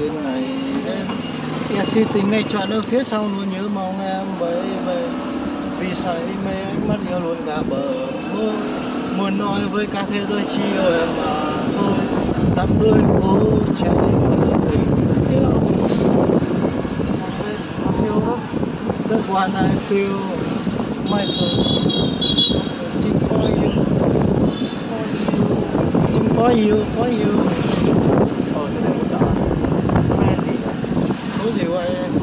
bên này. Em xin tình ngay chọn nó phía sau luôn nhớ mong em bởi về vì say mê mất mắt yêu luôn cả bờ. Mơ muốn nói với cả thế giới chi ở em mà thôi. Tắm đôi cố chạy đi một tình yêu That one I feel my Waiting for you Waiting for you, for you Ờ, cái này cũng đỏ. Quen gì? Số gì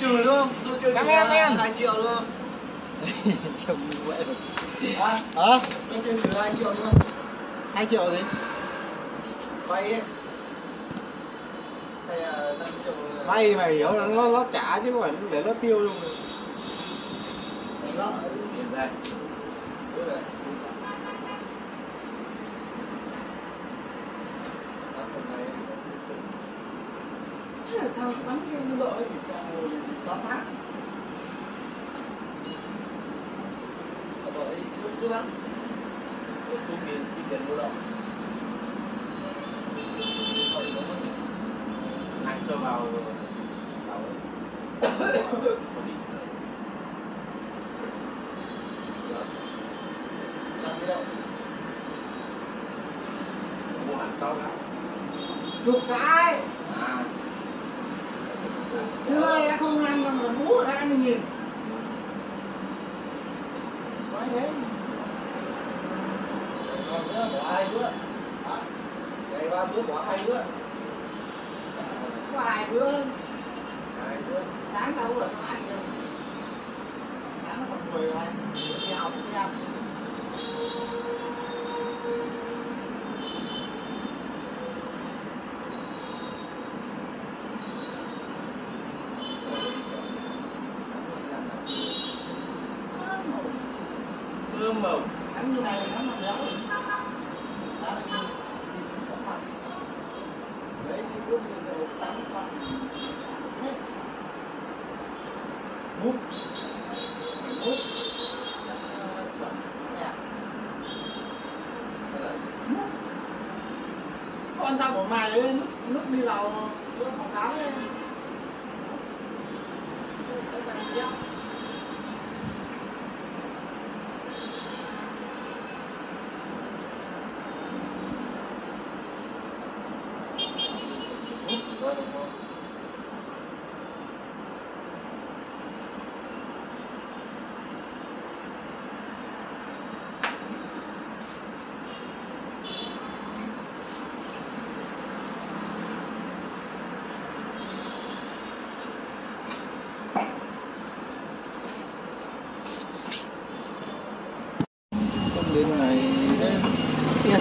Trừ luôn, tôi trừ Cameraman. 2 triệu luôn. Chồng như vậy rồi. À, Hả? bên trên trừ 2 triệu luôn. 2 triệu gì? Vay ấy. Hay là 5 triệu là- Vay thì mày hiểu là nó, nó trả chứ không phải để nó tiêu luôn. tư vấn tôi xuống biển xin tiền mua đồng, hàng cho vào sáu chục cá.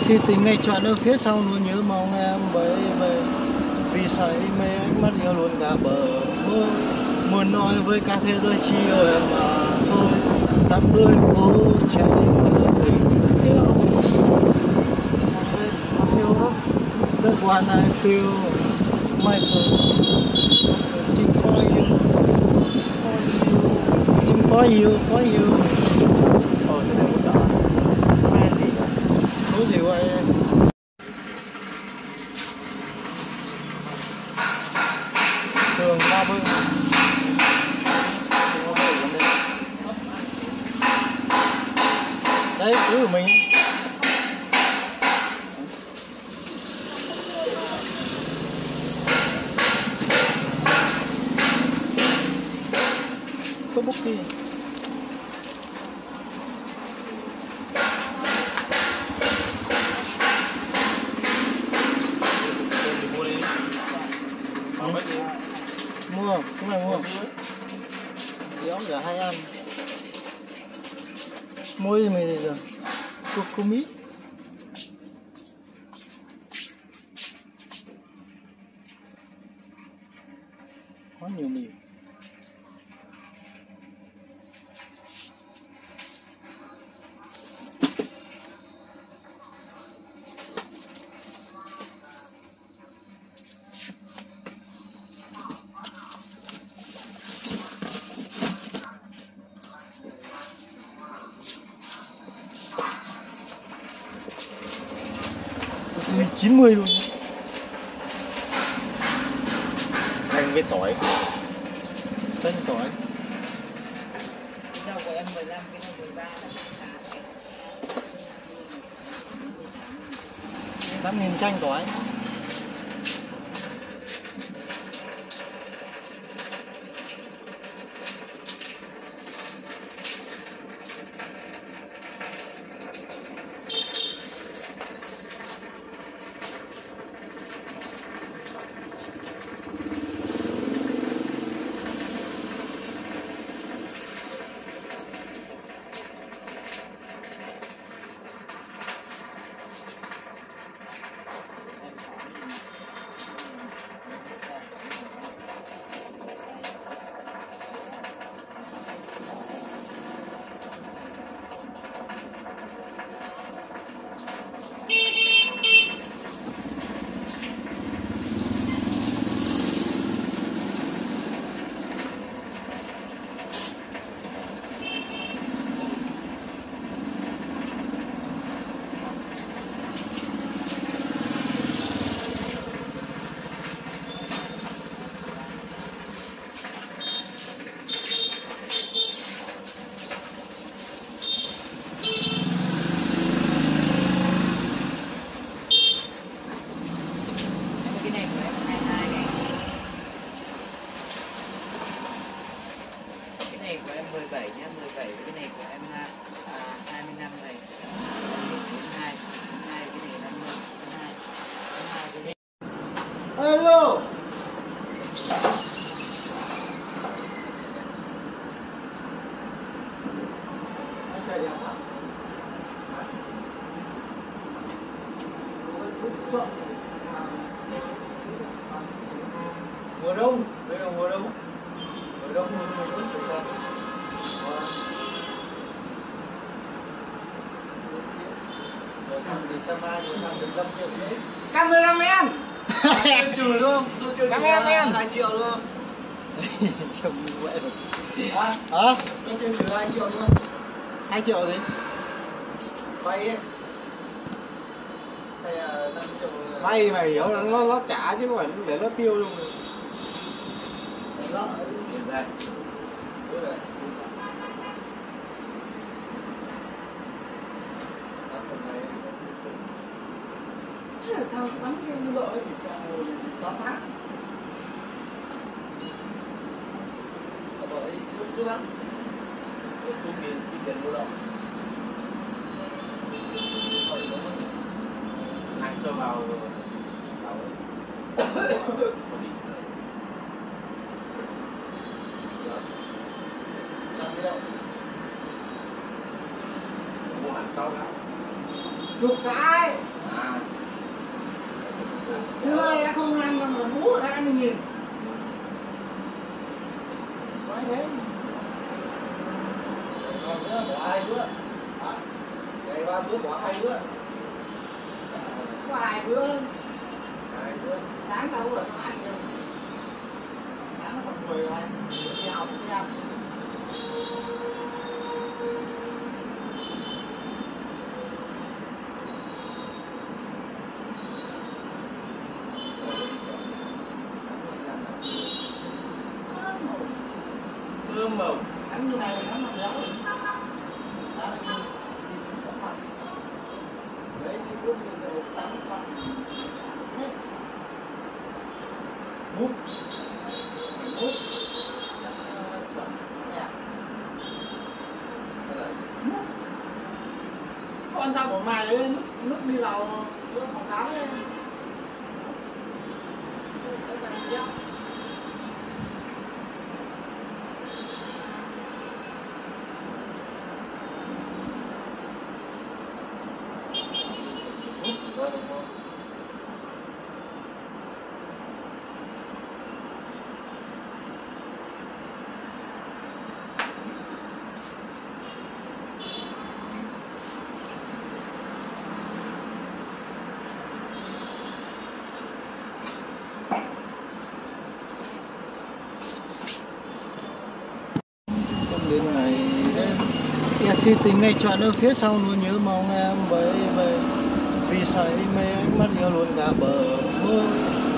si tình ngay chọn ở phía sau luôn nhớ mong em về về vì say mê ánh mắt yêu luôn cả bờ môi muốn nói với cả thế giới chỉ ở em mà thôi. Tắm đôi cố chạy mà tình yêu The one I feel my love for you, for you, for you. Tôi trừ Cameraman. 2 triệu không? chồng rồi À, hả? Trừ 2 triệu gì? Vay ấy. Hay là 5 triệu. Là- vay thì mày hiểu là nó nó trả chứ không phải để nó tiêu luôn đó Tiền đây Đúng rồi Đó, phần này chứ làm sao bắn game lợi thì tám tháng Ở đó đi, cứ- cứ bắn Cứ xuống biển, xin biển mua đâu Anh cho vào sáu Làm cái đâu? Mua hẳn sau đó chục cái À chưa đây đã không ăn mà bú được hai mươi nghìn nói thế còn nữa bỏ hai bữa hả ngày ba bữa bỏ hai bữa có hai bữa hai bữa sáng tao rồi nó ăn rồi sáng nó còn mười rồi đi học đi ăn cơm màu ăn như này nó nó béo rồi đấy đi cũng một tám con mút mút chuẩn đẹp con tao của mày ấy, nước, nước đi vào chỗ phòng tắm ấy Cái thằng gì á? không đến ngày đêm si tình ngay chọn ở phía sau luôn nhớ mong em bởi bởi vì say mê ánh mắt yêu luôn cả bờ mơ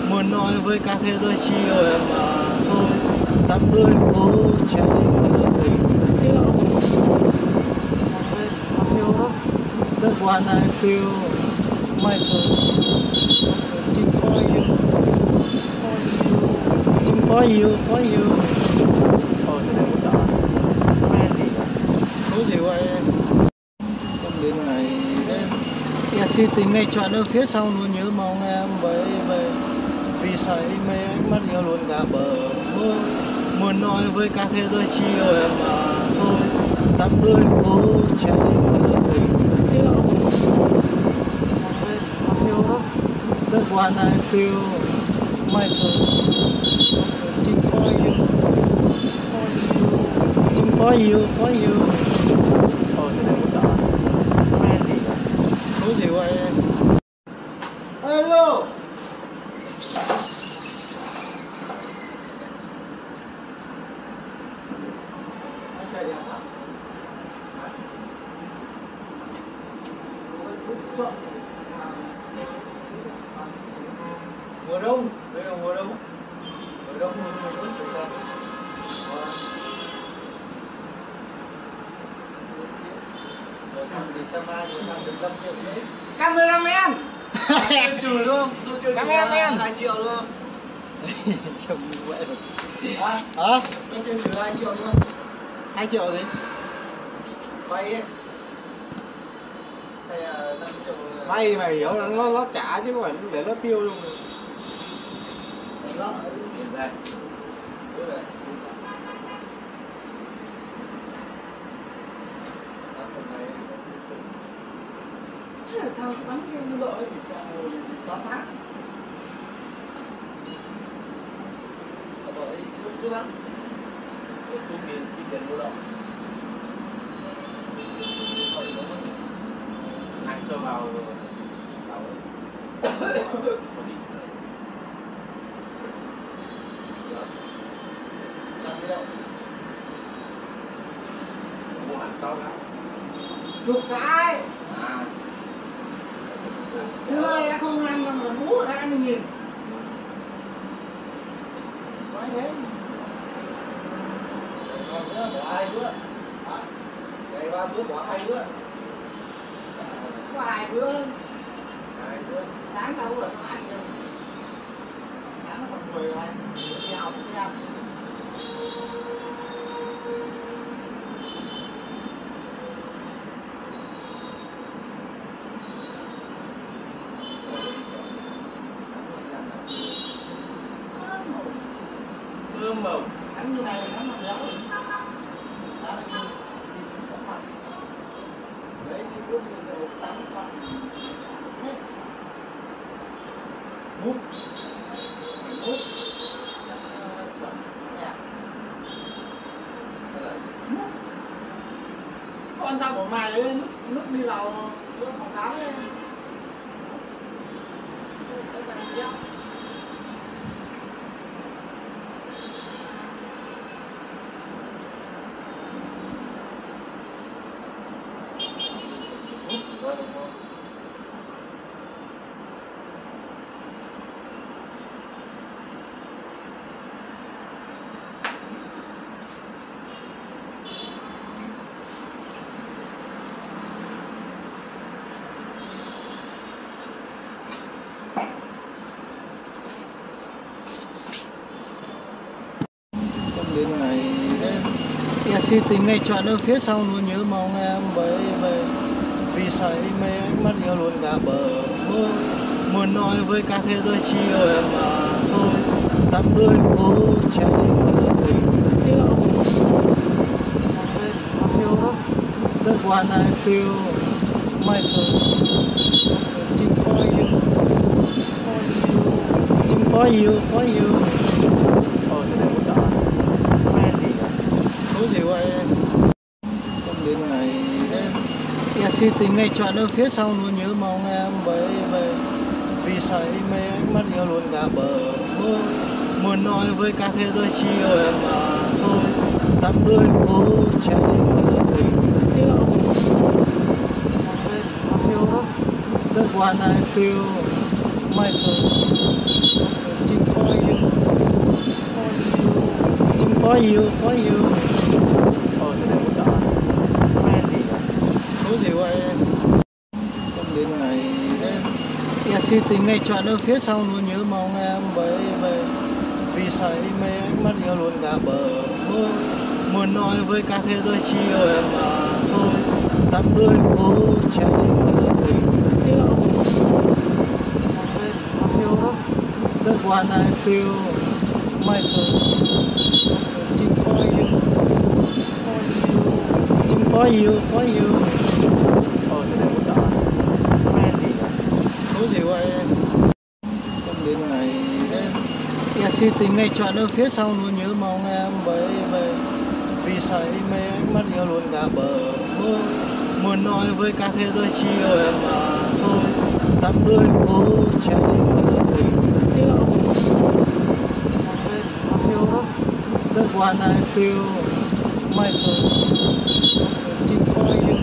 muốn nói với cả thế giới chỉ ở em mà thôi. Tắm đôi phố chạy mơ tình yêu. Yêu that one I feel my Waiting for you, for you, for you. for you này cũng đỏ Mandy Thú gì vậy em Không đến ngày đêm Em si tình ngay chọn ở phía sau luôn nhớ mong em bởi bởi Vì say mê ánh mắt yêu luôn cả bờ mơ Muốn nói với cả thế giới chỉ yêu em mà thôi. Tắm đôi cố chạy với tình yêu Yêu That one I feel My Waiting for you. Waiting for you, for you Ồ, thế này cũng đỏ Mandy Thú gì vậy em Hello Anh chạy đẹp lắm Chọn Mùa đông, đây là mùa đông Mùa đông mùa đông vẫn tự ra Rồi thằng được trăm ba, rồi thằng được 5 triệu đấy cameraman Tôi trừ đúng không? Tôi trừ Cameraman. 2 triệu đúng không? Chồng vậy rồi À, Hả? tôi trừ trừ 2 triệu đúng không? Hai triệu gì? Vay ấy Hay là 5 triệu là- vay thì mày hiểu là nó nó trả chứ không phải để nó tiêu luôn si tình ngay chọn ở phía sau luôn, nhớ mong em, bởi về Vì say mê ánh mắt yêu luôn cả bờ mơ? Muốn nói với cả thế giới chỉ yêu em mà thôi. Tám mươi phố chạy với tình yêu The one I feel My love Waiting for you. Waiting for you For you Ồ, cái này cũng đỏ Quen gì vậy? Có gì vậy em? Trong đến ngày đêm Nhà si tình ngay chọn ở phía sau luôn nhớ mong em bởi về Vì say mê ánh mắt yêu luôn cả bờ mơ Muốn nói với cả thế giới chỉ yêu em mà thôi. Tắm đôi phố chạy với tình yêu The one I feel. My love Waiting for you for you, for you Ồ, cái này cũng đỏ Quen gì vậy? Dạ, Có gì em? Trong đến ngày đêm Nhà tình ngay chọn ở phía sau luôn nhớ mong em bởi về Vì say mê ánh mắt yêu luôn cả bờ mơ Muốn nói với cả thế giới chỉ yêu em mà thôi. Tắm đôi cố chạy tình yêu yêu The one I feel My love Waiting for you Waiting for you, for you Ồ, cái này cũng đỏ Quen gì vậy? Liều em? Trong đến này đêm Nhà si tình ngay chọn ở phía sau luôn nhớ mong em bởi về Vì say mê anh mắt yêu luôn. Cả bờ mơ Muốn nói với cả thế giới chỉ yêu em mà thôi. Tắm đôi cố chạy với tình yêu yêu The one I feel My love Waiting for you.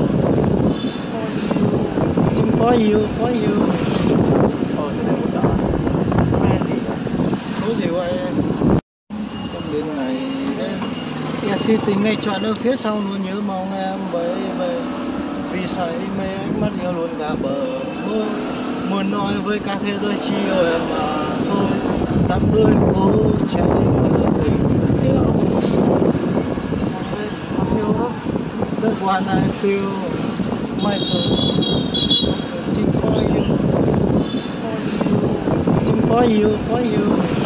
Waiting for you, for you Ồ, cái này cũng đỏ Quen gì vậy? Có gì vậy em? Trong đến ngày đêm Nhà si tình ngay chọn ở phía sau luôn nhớ mong em bởi về Vì say mê ánh mắt yêu luôn cả bờ. Môi Muốn nói với cả thế giới chỉ yêu em mà thôi. Tắm đôi cố chạy với tình yêu The one I feel My love Waiting for you Waiting for you, for you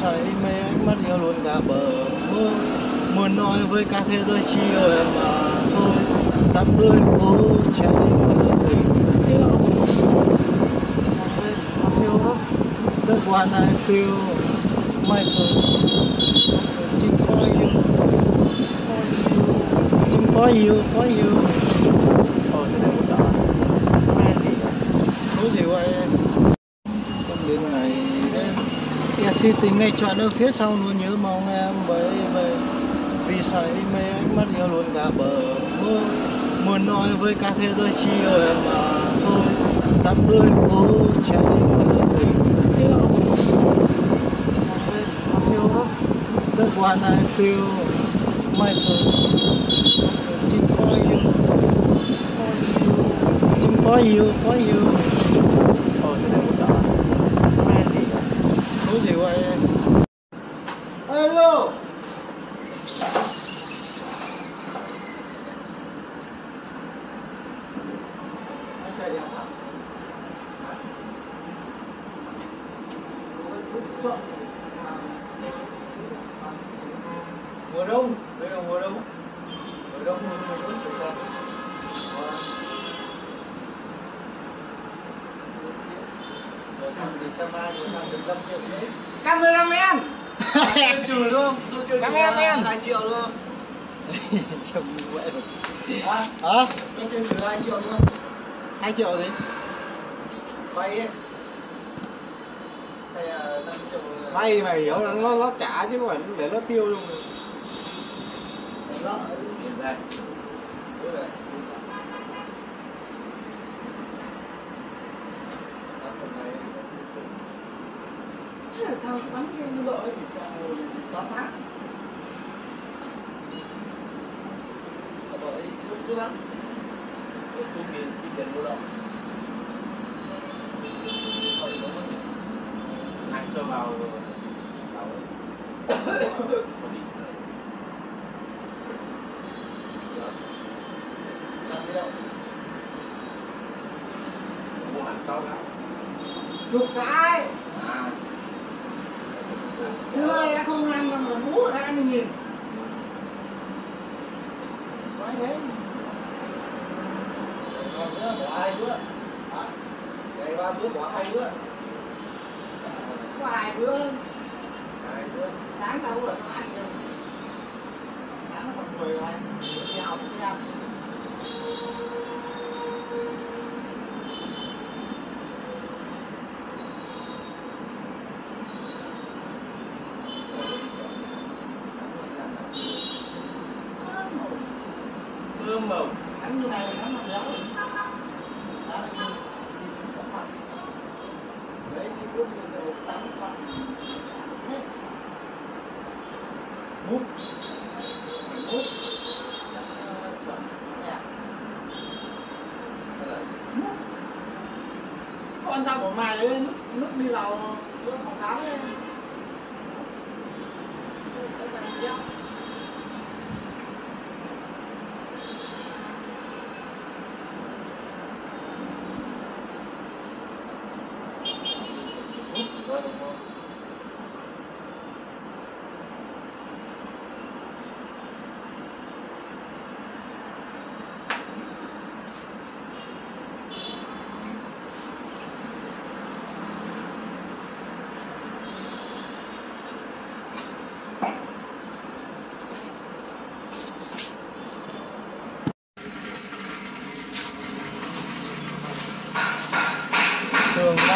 say mê ánh mắt yêu luôn cả bờ môi. Muốn nói với cả thế giới chiều em mà thôi. Đắm đuôi cố chạy đi một tình yêu. Yêu that one I feel my Chim for you Chim for you for you Ồ, thế này một đỏ Có gì vậy? thì tính ngày chọn ở phía sau luôn, nhớ mong em, bởi về vì sợ mê mất yêu luôn cả bờ. Mơ muốn nói với cả thế giới chi ơi mà thôi. Tắm đôi cô chạy đi một tình yêu. Yêu that one I feel my for you for you for you tío.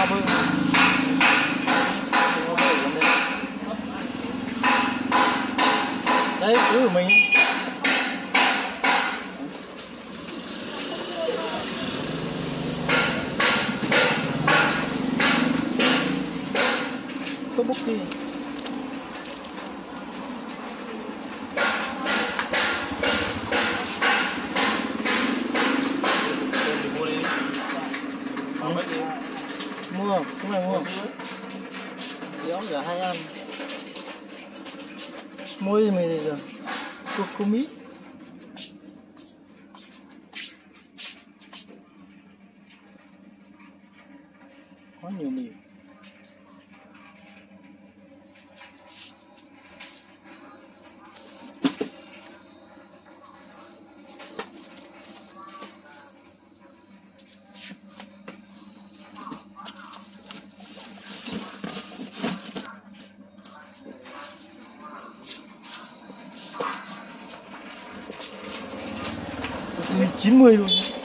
Ba mươi đấy cứ của mình có bút đi thì mua đi còn mấy đi mua cái này mua giống cả hai ăn mua gì mày giờ Kukumi có nhiều mì Kukumi 90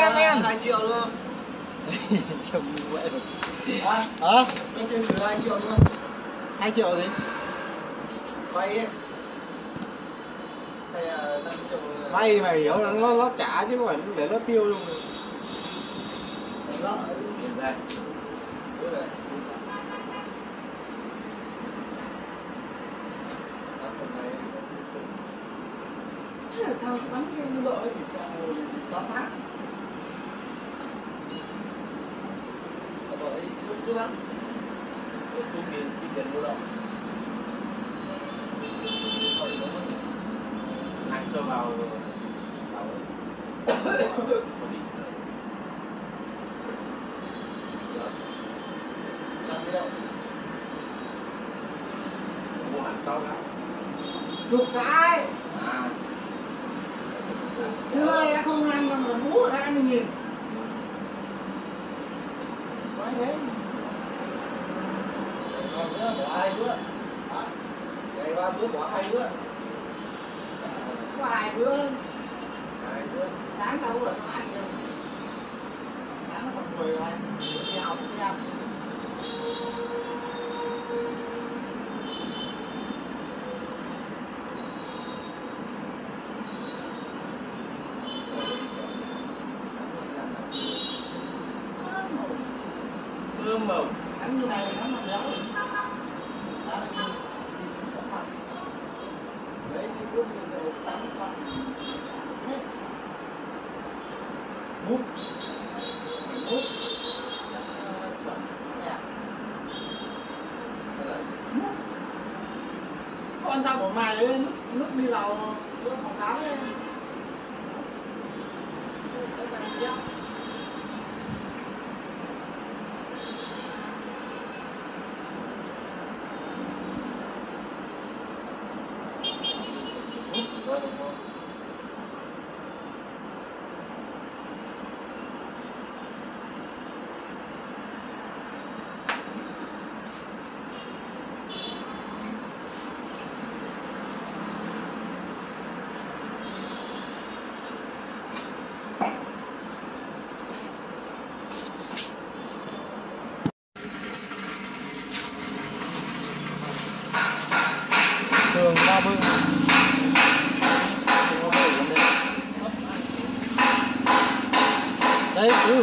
em em. Triệu luôn. Chồng quậy rồi. Hả? À? anh chơi thử 2 triệu luôn 2 triệu gì? Vay ấy vay thì mày hiểu nó nó trả chứ không phải để nó tiêu luôn. như thế còn nữa bỏ hai bữa ngày ba bữa bỏ hai bữa có hai bữa hai bữa sáng tao rồi nó ăn rồi, sáng nó còn mười rồi đi học đi học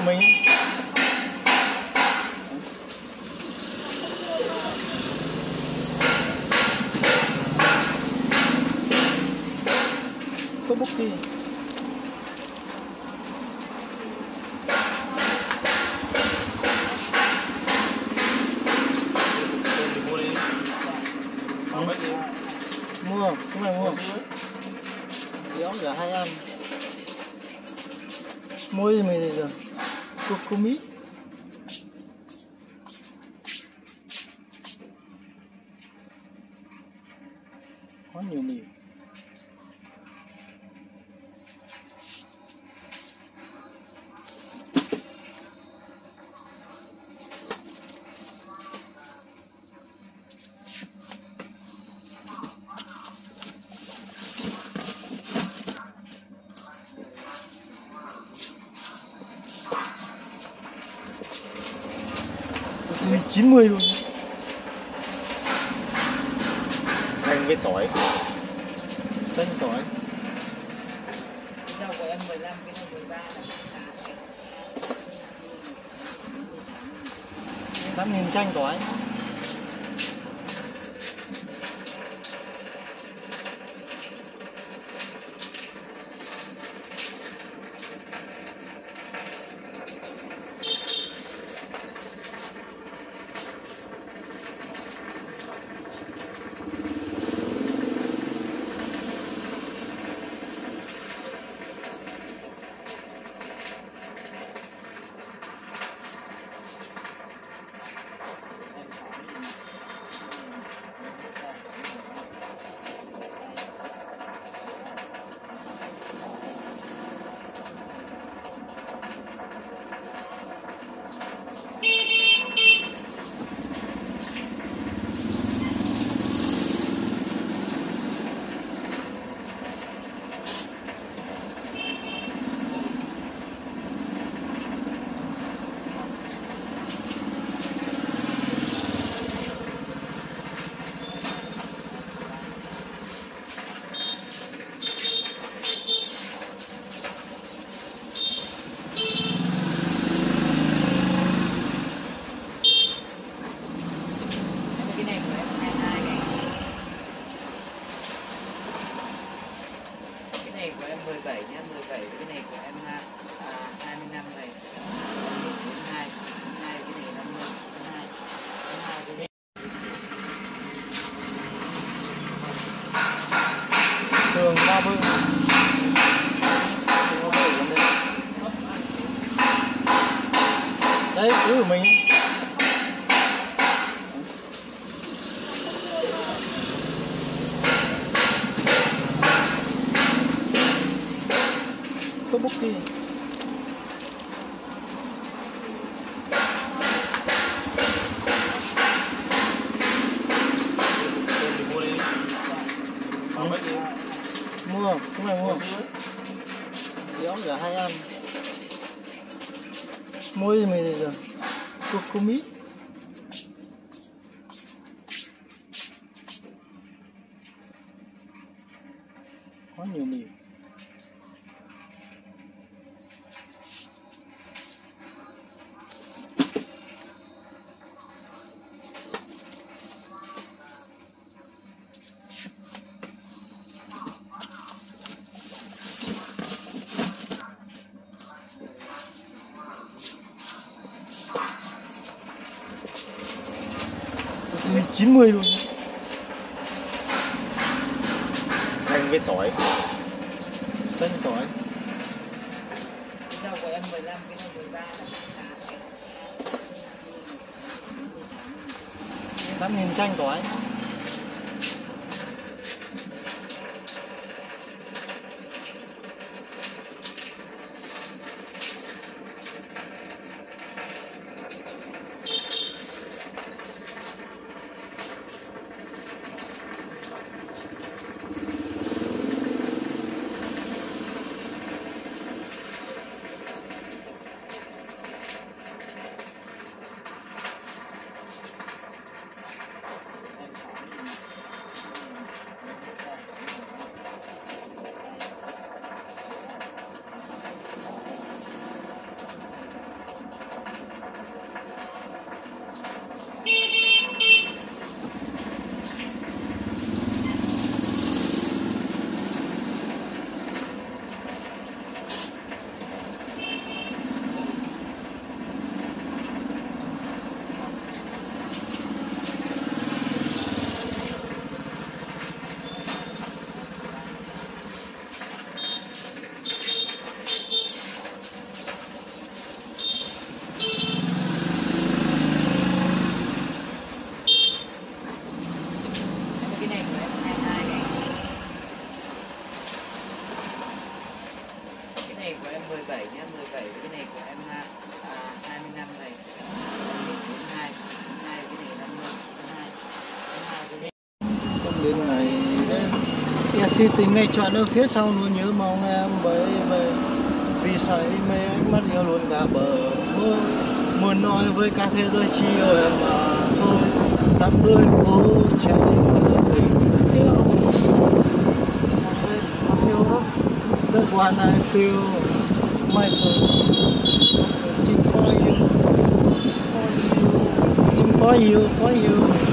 mình 짐을 đường ba bưng đấy cứ của mình. 哎呦 si tình ngay chọn ở phía sau luôn, nhớ mong em, bởi về vì say mê ánh mắt yêu luôn cả bờ mơ, muốn nói với cả thế giới chỉ ở em mà thôi. Tắm đôi cố treo đi mà tình yêu The one I feel my love for you for you for you for you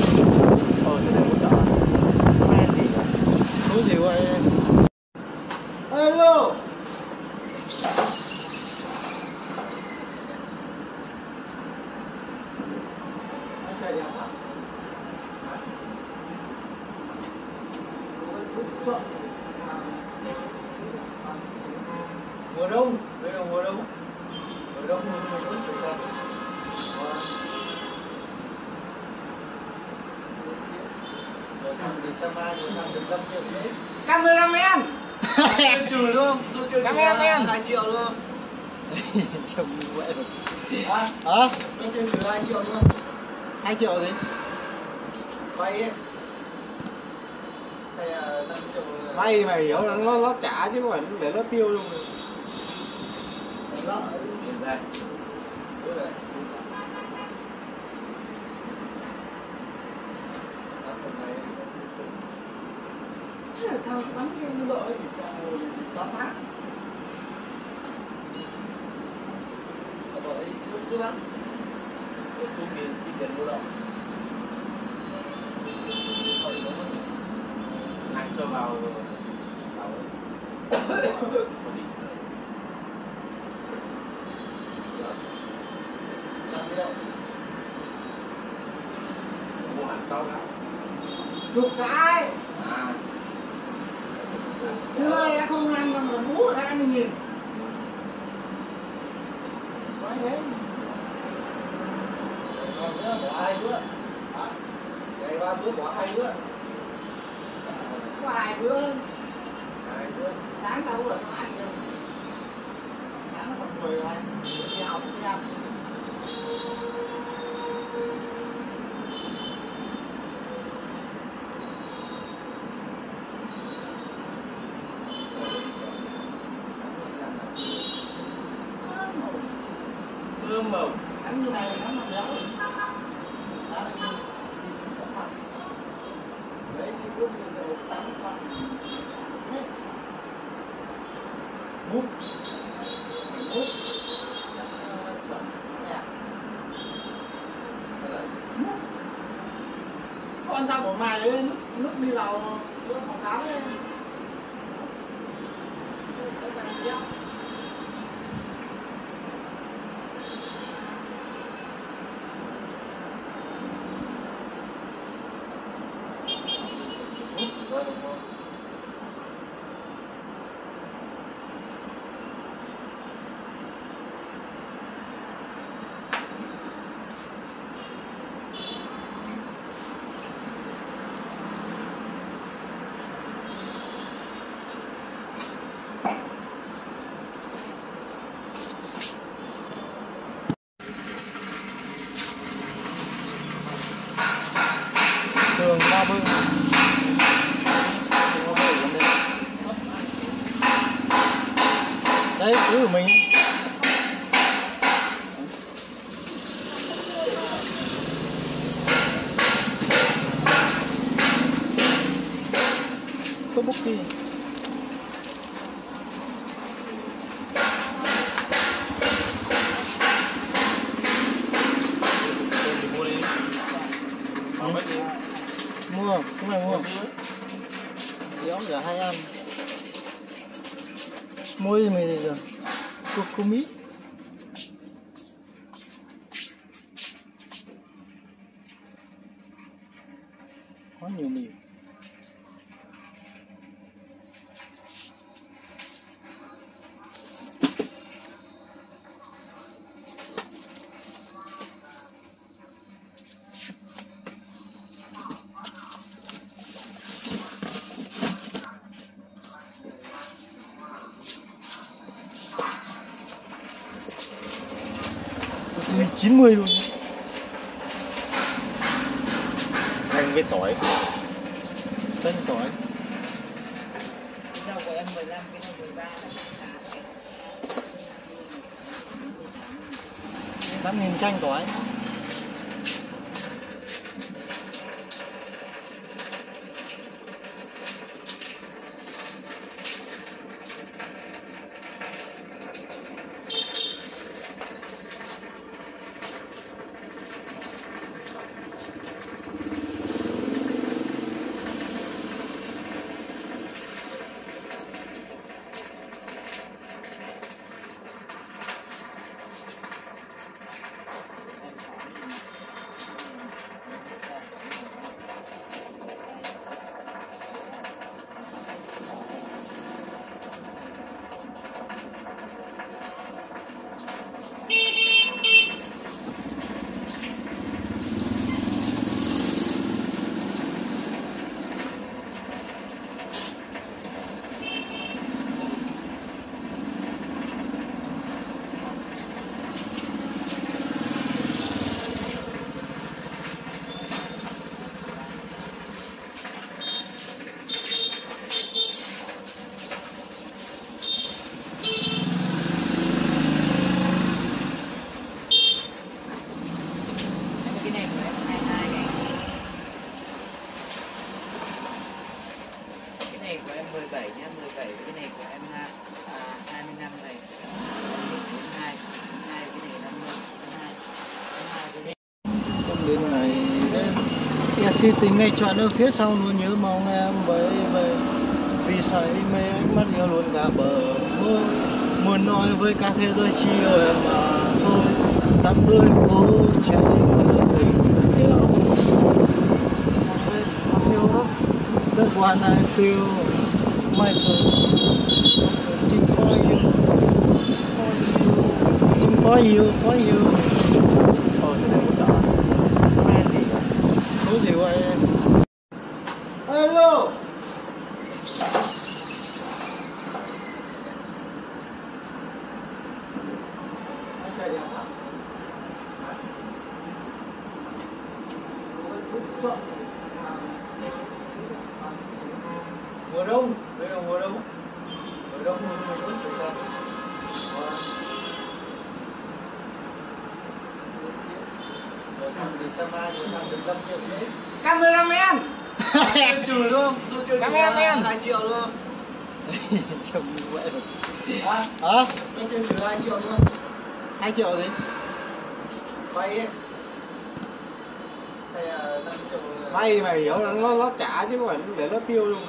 tư vấn với số tiền xin tiền mua động hàng cho vào vào. 90 luôn si tính này chọn ở phía sau luôn nhớ mong em bởi bởi vì sợi mê ánh mắt yêu luôn cả bờ thôi muốn nói với cả thế giới chi em mà thôi. Tắm đôi cố chạy tình yêu That one I feel my love. For you, for you, for you. liwa eh. 어때요?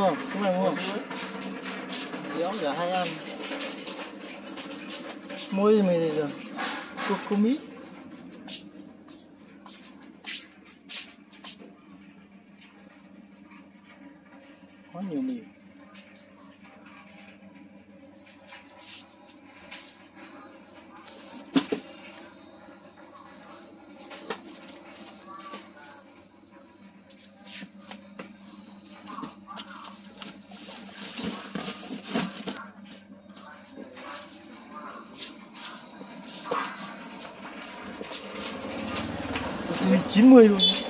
mua không? Chúng mày mua không? Kéo cả hai ăn Mua gì mày giờ, Cô, cô mít 我。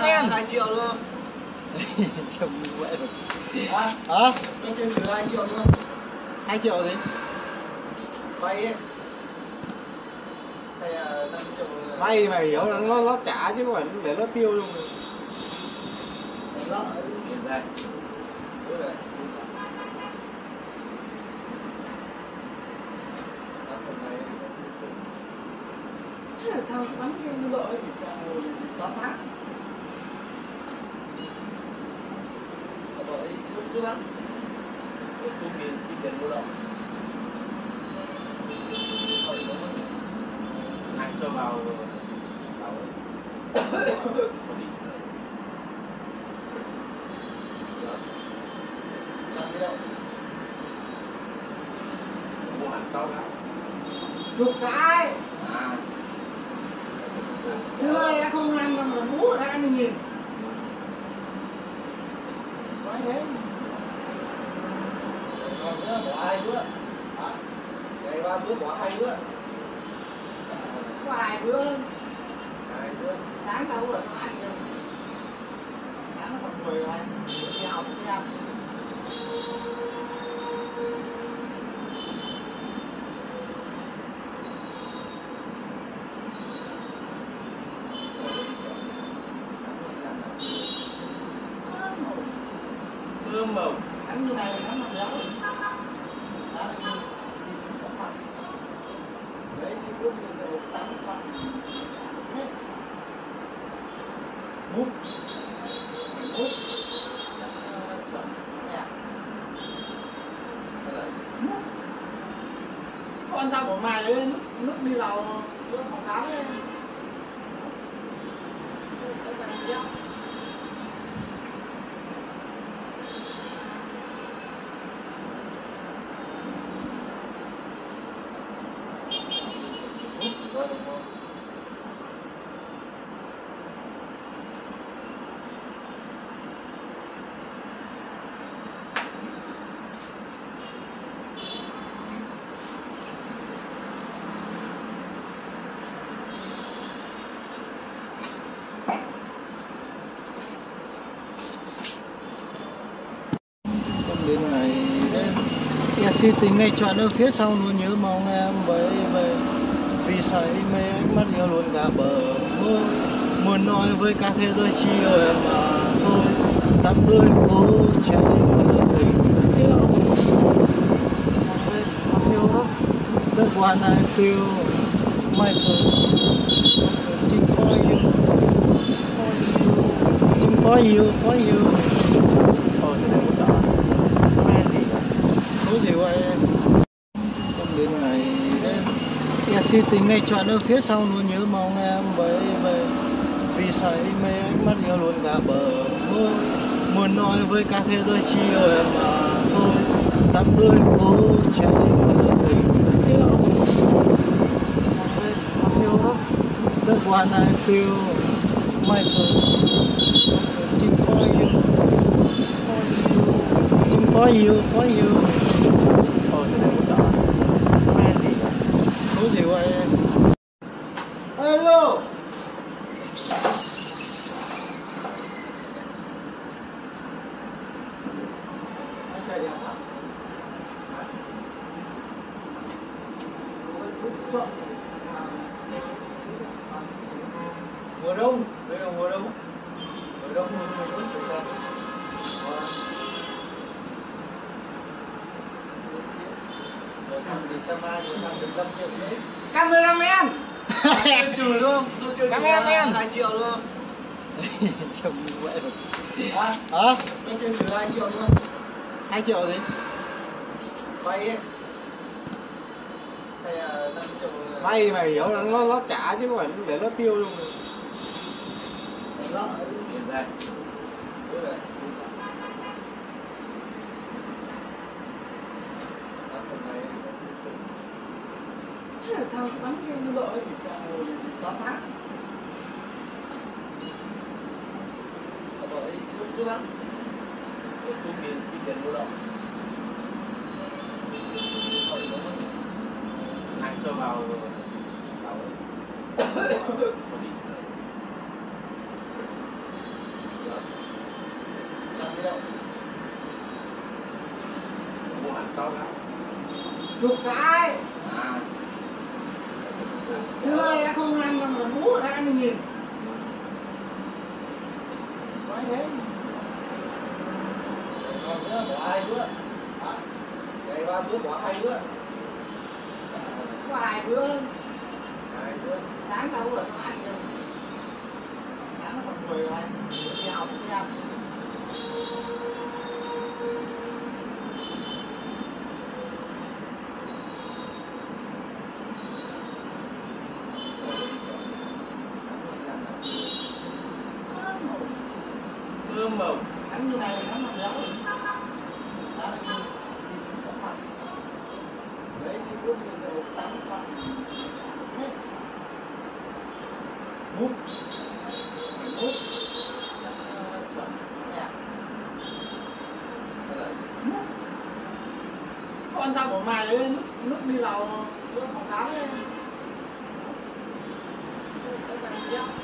Cameraman. 2 triệu luôn Chồng vậy rồi. à, Hả? tôi trừ 2 triệu luôn 2 triệu gì? vay ấy hay là 5 triệu là- Vay thì mày hiểu nó nó trả chứ không phải để nó tiêu luôn. Xin tình ngay chọn ở phía sau luôn, nhớ mong em bởi bởi vì say mê mắt yêu luôn cả bờ môi. Muốn nói với cả thế giới chỉ ở em mà thôi. Tắm đôi phố chạy với tình yêu yêu That one I feel my heart Waiting for you. Waiting for you for you Ờ, thế này cũng đỡ. Mandy Số gì Con đến này đấy Em xin tình ngay chọn ở phía sau luôn, nhớ mong em, bởi bởi Vì say mê anh mắt yêu luôn cả bờ. Môi Muốn nói với cả thế giới chi rồi mà thôi. Tắm đôi cố chạy với tình yêu Yêu That one I feel my heart Waiting for you Waiting for you, for you thế này cũng đỡ. Mandy Số gì vậy 네.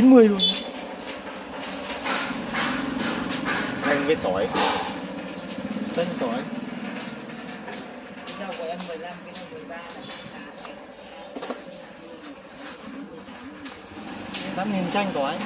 90 luôn. Canh với tỏi. Canh tỏi. Tám nghìn chanh tỏi.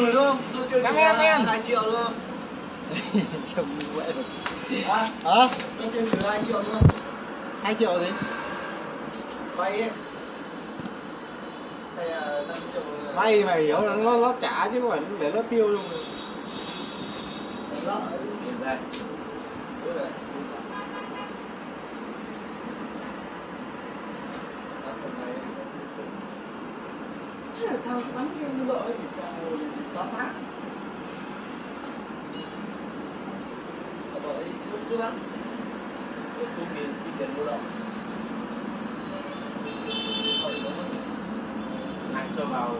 trừ đúng không? Tôi trừ Cảm ơn em. 2 triệu luôn không? Chồng quậy rồi. Hả? Hả? Tôi trừ 2 triệu đúng không? 2 triệu gì? Vay ấy. Hay là Vay mày hiểu nó nó trả chứ không phải để nó tiêu luôn tư vấn cái số tiền xin tiền mua động này cho vào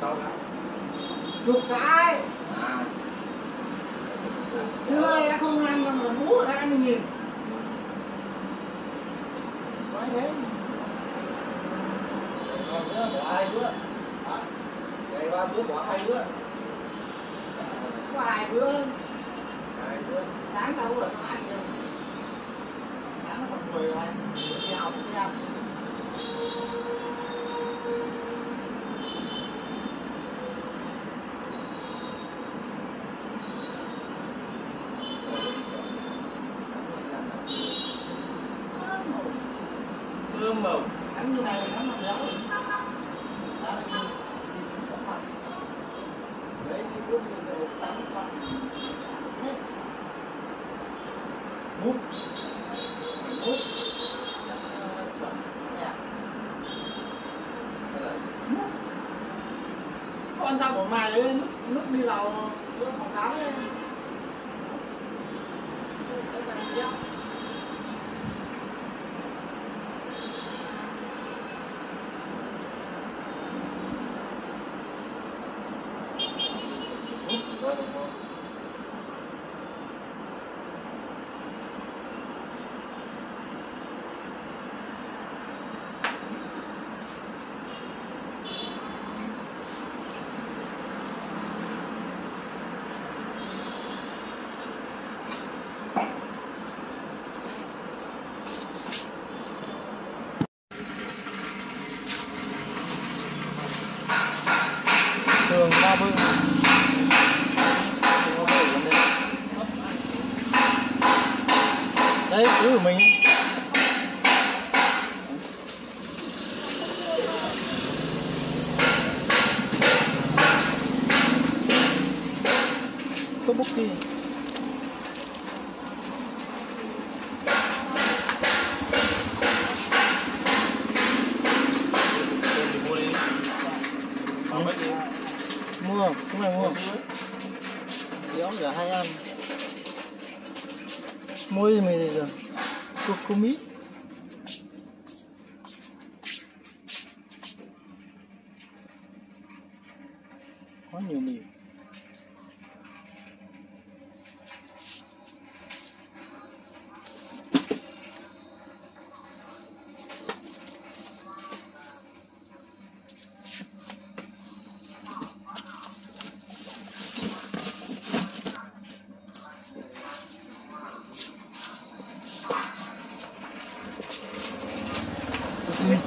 vào chục cái.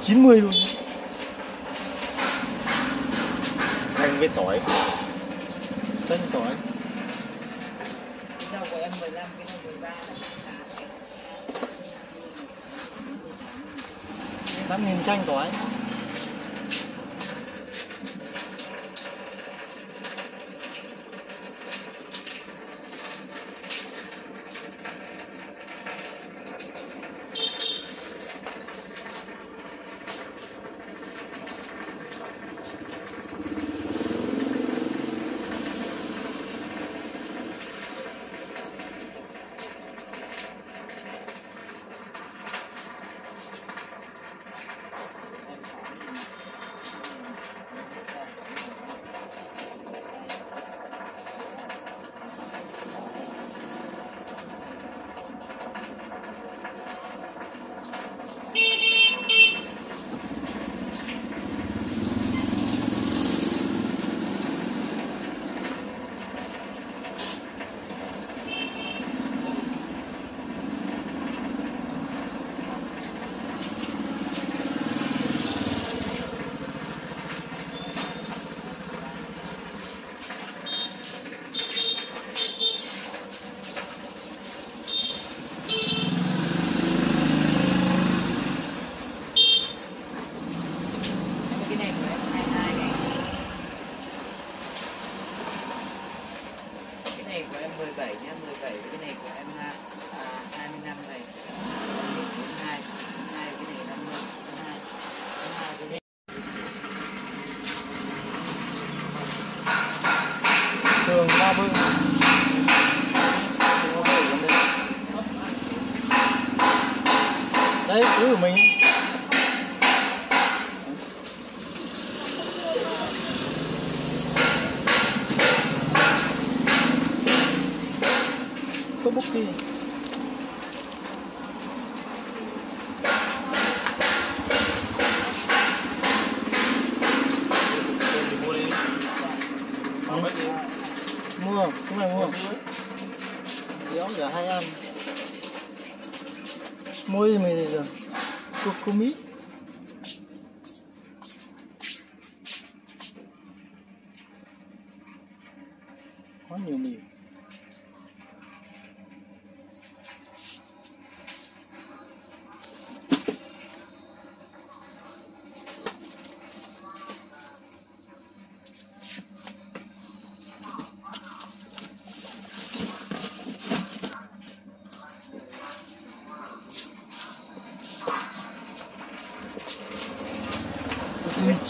chín mươi luôn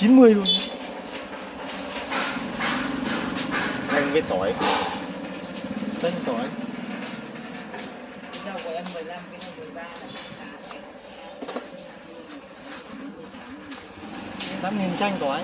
chín mươi luôn Chanh với tỏi chanh tỏi rau của em 15 cái này 13 này tám nghìn chanh tỏi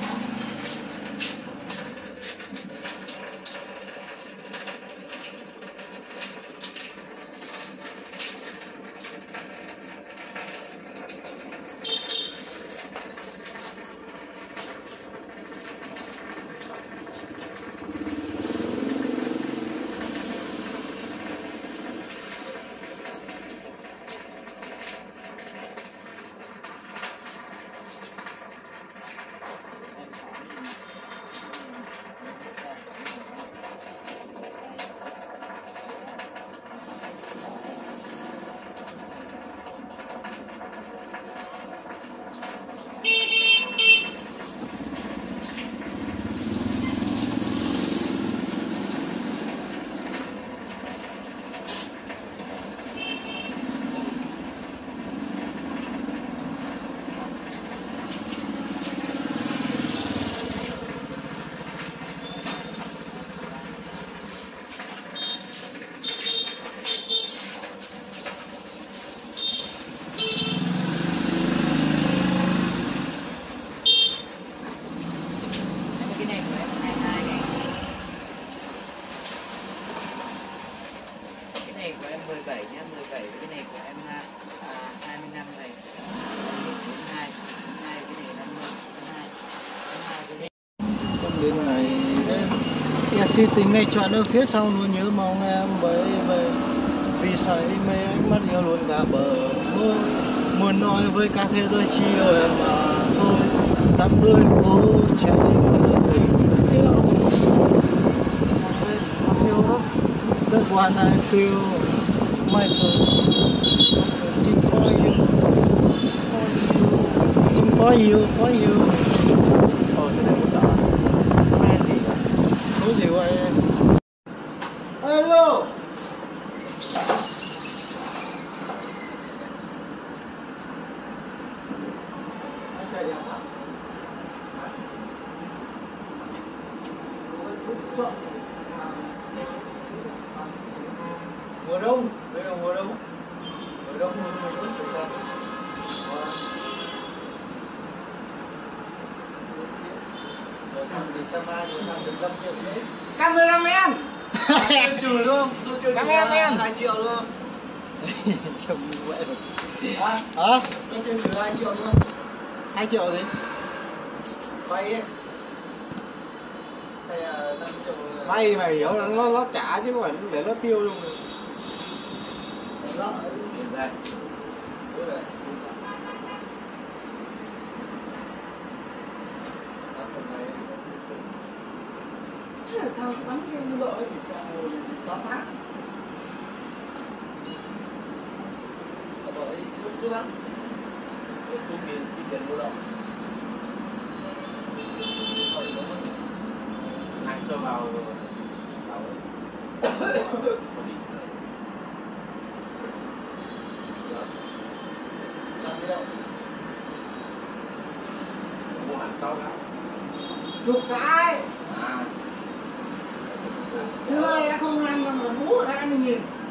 cái này của em 22 này cái này của em 17 nhé 17 cái này của em à, 25 này 42 hai cái này 50 hai hai cái này con đến này Si xin tình ngay chọn ở phía sau luôn, nhớ mong em, bởi về vì sợi mê ánh mắt yêu luôn cả bờ mơ muốn nói với cả thế giới chi ở em mà thôi. Tắm đôi cố chạy đi tình yêu That one I feel my Waiting for you Waiting for you for you Thôi cho nên muốn tỏi Số gì vậy em? Alo Anh chạy điện hả? Chọn. Mùa đông, đây là mùa đông Mùa đông mùa đông mùa đông thực ra Rồi thằng thì trăm ba, rồi thằng được 5 triệu hết cameraman tôi Cảm ơn em. 2 triệu luôn. Chồng như vậy rồi À, hả? Tôi trừ thử 2 triệu luôn. 2 triệu gì? Vay ấy Hay là 5 triệu là- vay mày hiểu là nó nó trả chứ không phải để nó tiêu luôn. Đó Đây. Chứ làm sao? Cái bắn game lợi thì tám tháng trước á. Tôi xuống biển, xin biển mua rồi. Anh cho vào đó chục cái You.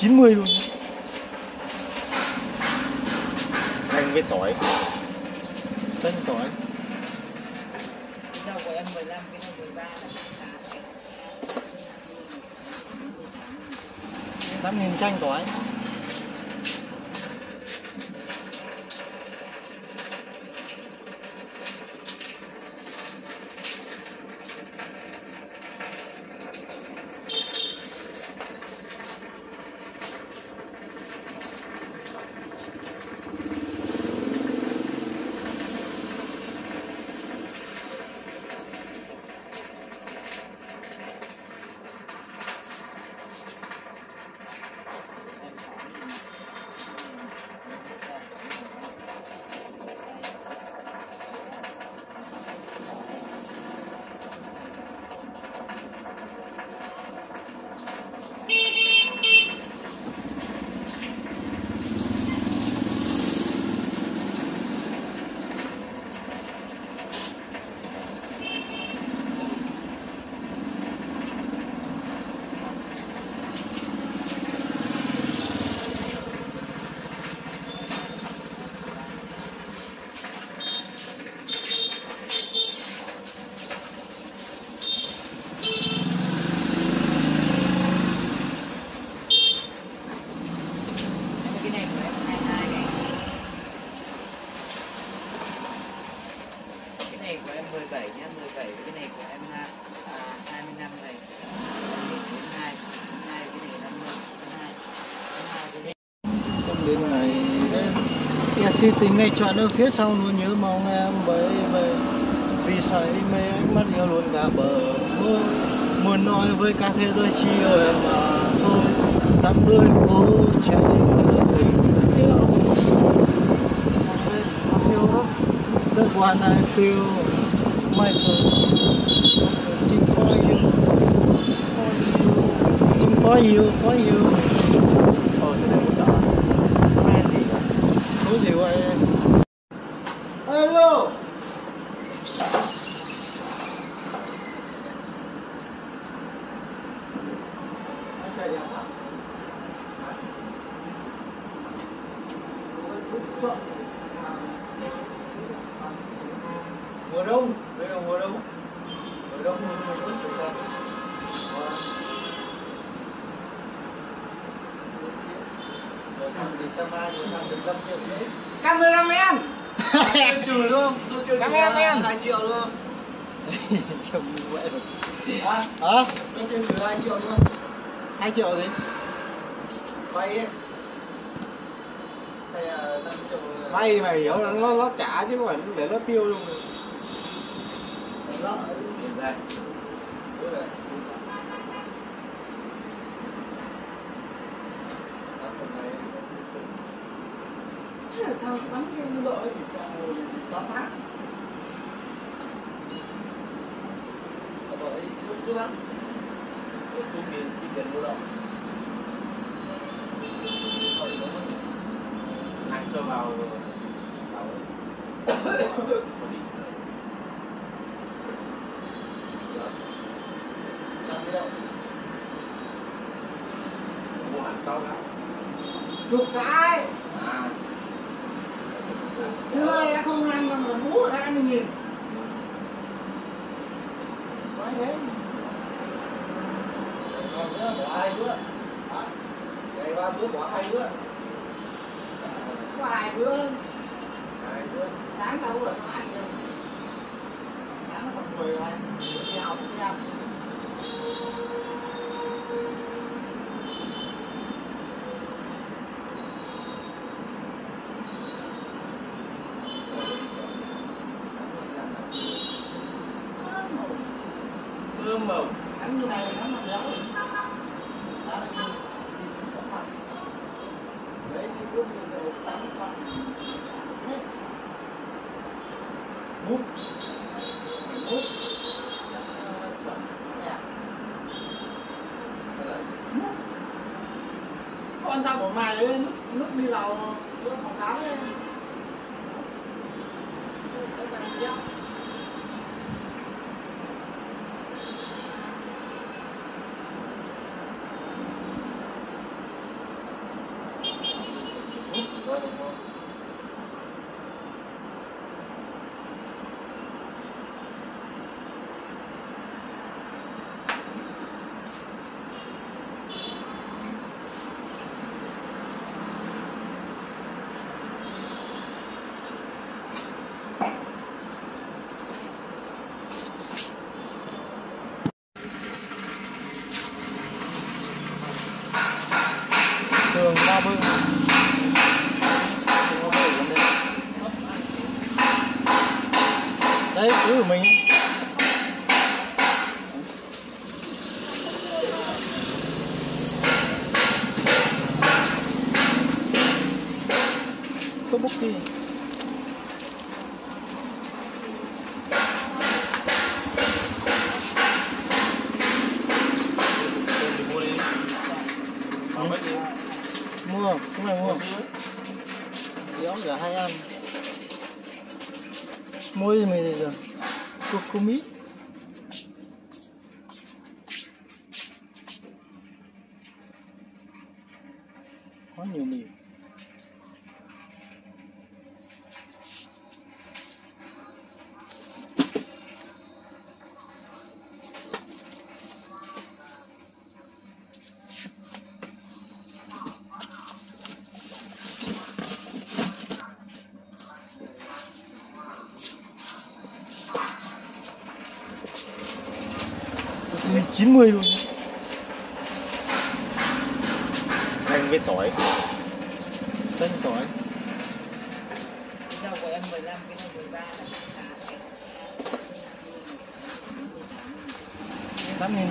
Chín mươi luôn si tình ngay chọn ở phía sau luôn nhớ mong em bởi về vì say mê ánh mắt yêu luôn cả bờ mơ muốn nói với cả thế giới chỉ ở em mà thôi. Tắm đôi cố trao đi một tình yêu The one I feel my love for you, for you, for you. my qua bơi đấy cứu của mình. 90 luôn. Chanh với tỏi Chanh tỏi Rau của em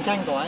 chanh tỏi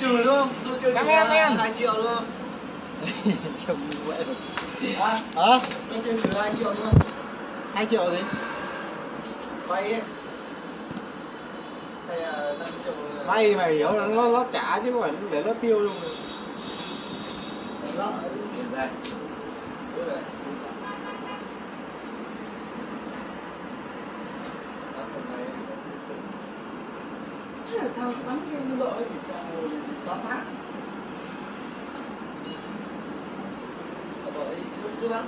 trừ luôn tôi trừ Cameraman. hai triệu luôn chồng vậy À, hả bên trên trừ 2 triệu luôn. hai triệu gì Vay ấy. Hay là 5 triệu. là- vay thì mày hiểu là nó nó trả chứ không phải để nó tiêu luôn đó Tiền đây. Đúng rồi. À, phần này chứ làm sao bắn cái lợi tám tháng Ở đội đi, cứ- cứ bắn.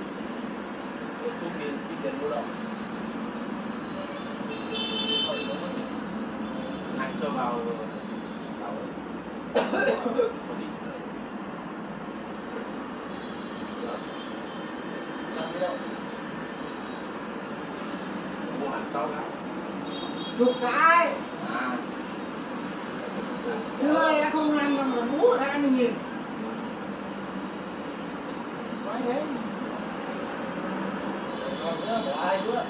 Cứ xuống tiền, xin tiền mua động. Đội nó vẫn- Anh cho vào sáu ấy. Có gì? Được. Làm cái đâu? Mua hẳn sau đó. chục cái À. chưa đã không ăn mà là bú ra hai mươi nghìn nói thế Còn nữa, bỏ hai bữa.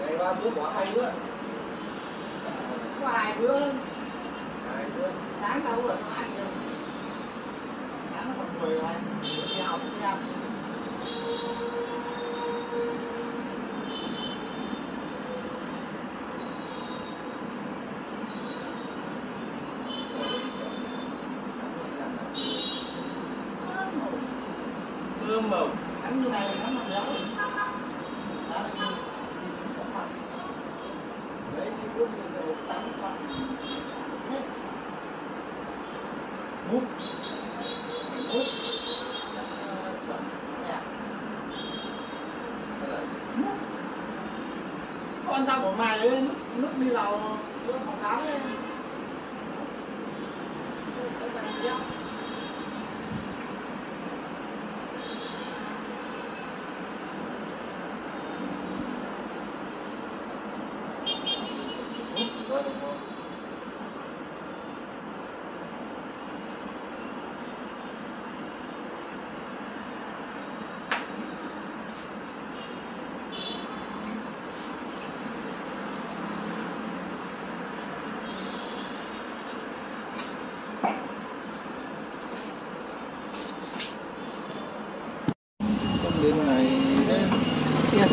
Ngày ba bữa bỏ hai bữa. có hai bữa Hai bữa. sáng tao rồi nó ăn rồi sáng nó còn cười rồi đi học đi ăn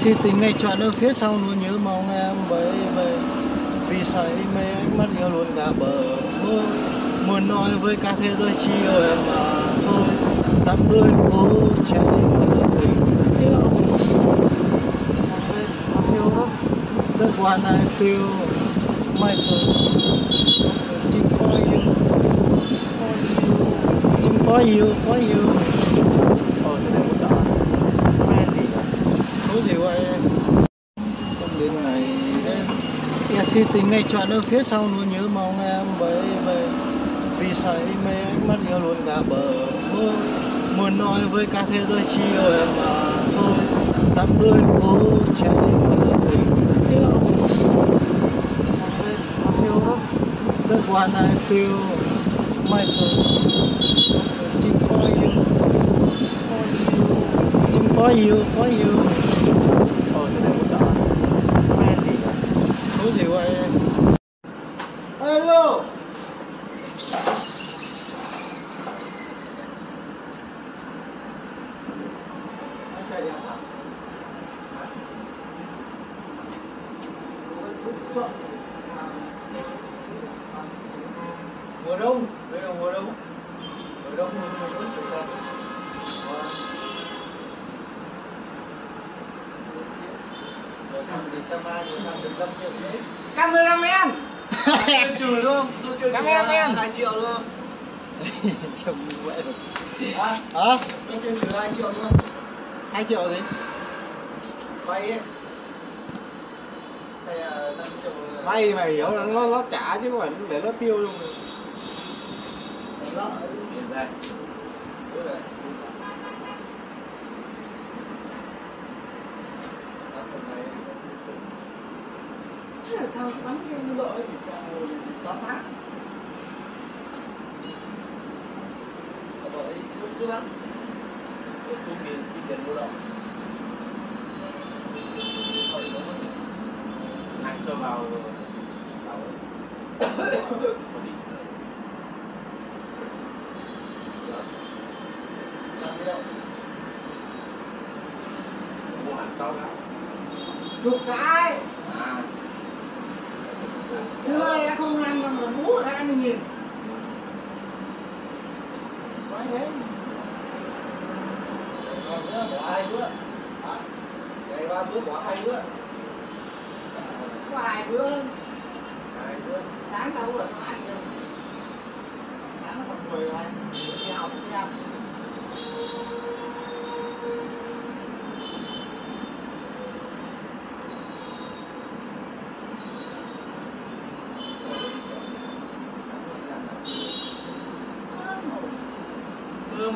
si tình ngay chọn ở phía sau luôn nhớ mong em bởi về vì say mê ánh mắt yêu luôn cả bờ môi. Muốn nói với cả thế giới chỉ ở em mà thôi. Tắm đôi phố chạy với tình yêu The one I feel my for you, for you, for you. tình ngay chọn ở phía sau luôn nhớ mong em về về vì say mê ánh mắt yêu luôn cả bờ mơ muốn nói với cả thế giới chỉ yêu em mà thôi tắm đôi cố chạy mà tình yêu The one I feel my love. For you, for you, for you.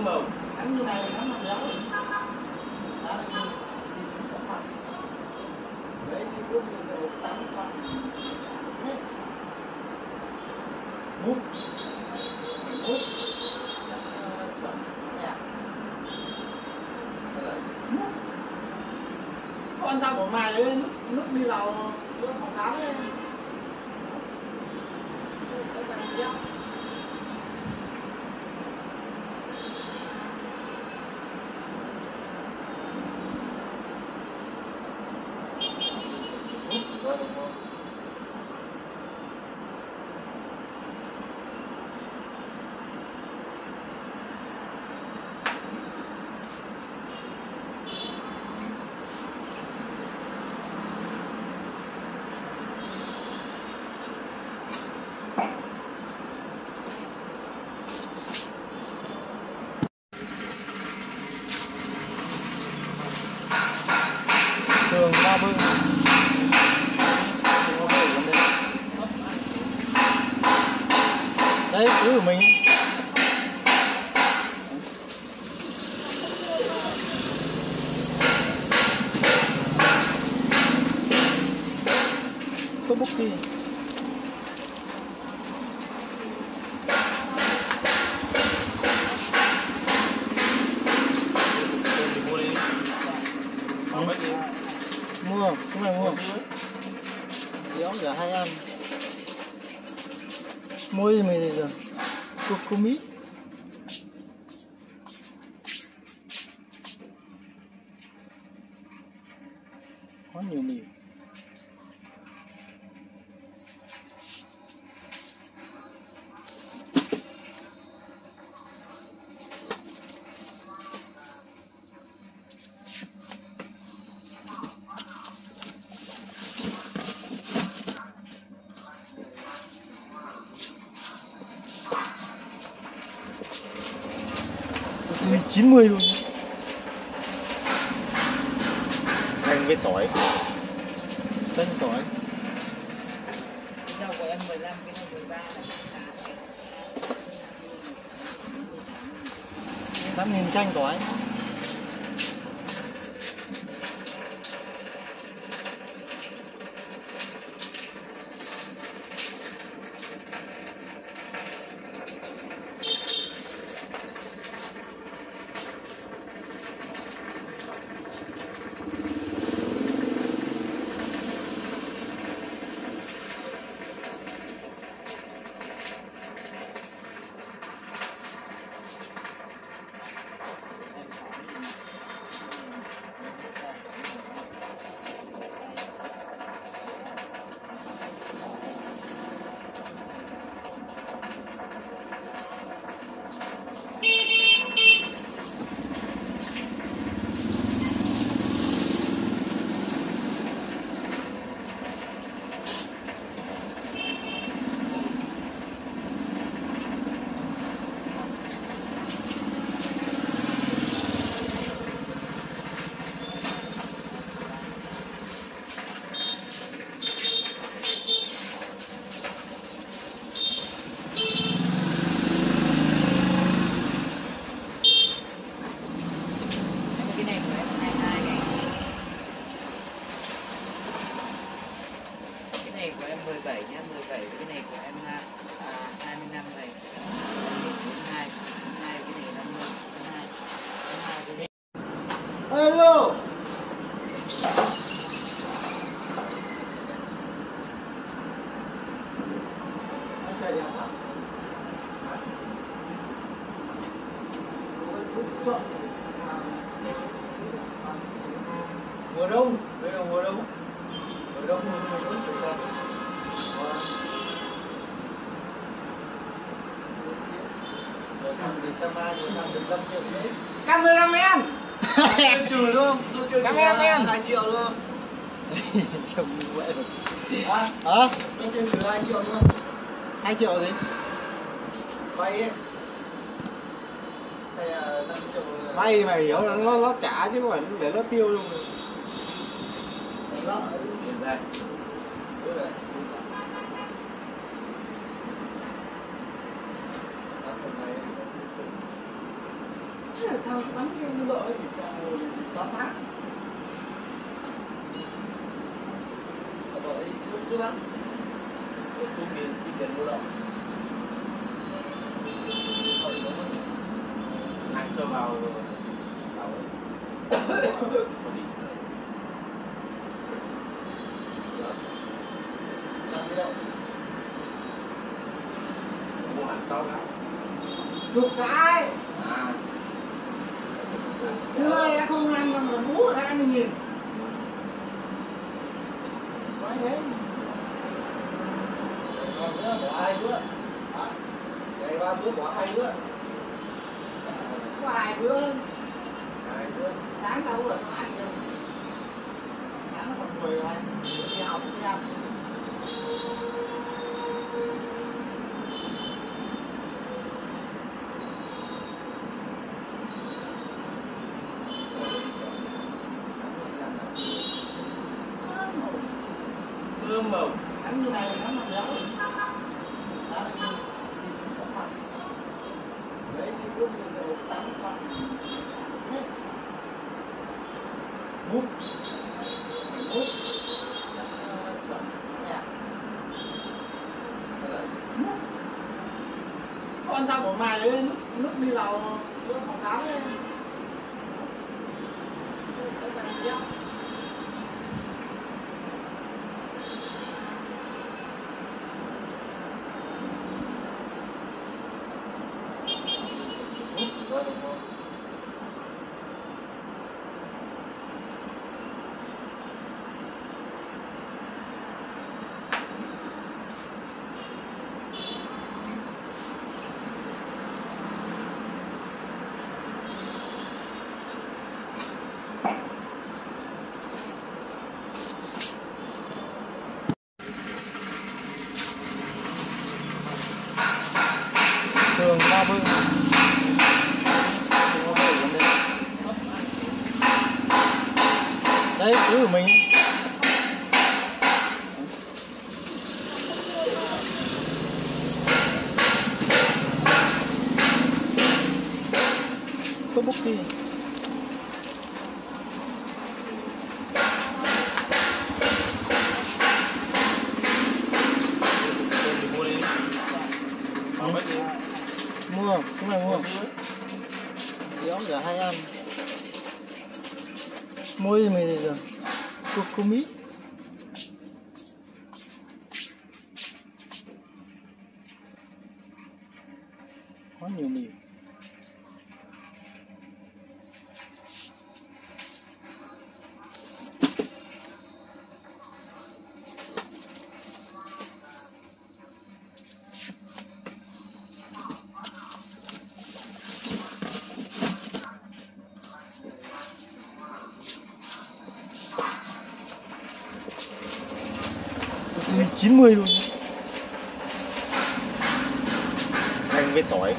màu. Ăn như này nó 90 luôn. Chanh với tỏi. Cameraman. trừ luôn, trừ luôn 2 triệu luôn. Chồng như vậy rồi. Hả? Hả? Nó trừ 2 triệu luôn. 2 triệu gì? Vay ấy. Hay là mày hiểu là nó nó trả chứ không phải để nó tiêu luôn. Đó, đây. Đây. sao bánh cái lợi tám tháng. Rồi cứ bắn 90 luôn. Canh với tỏi.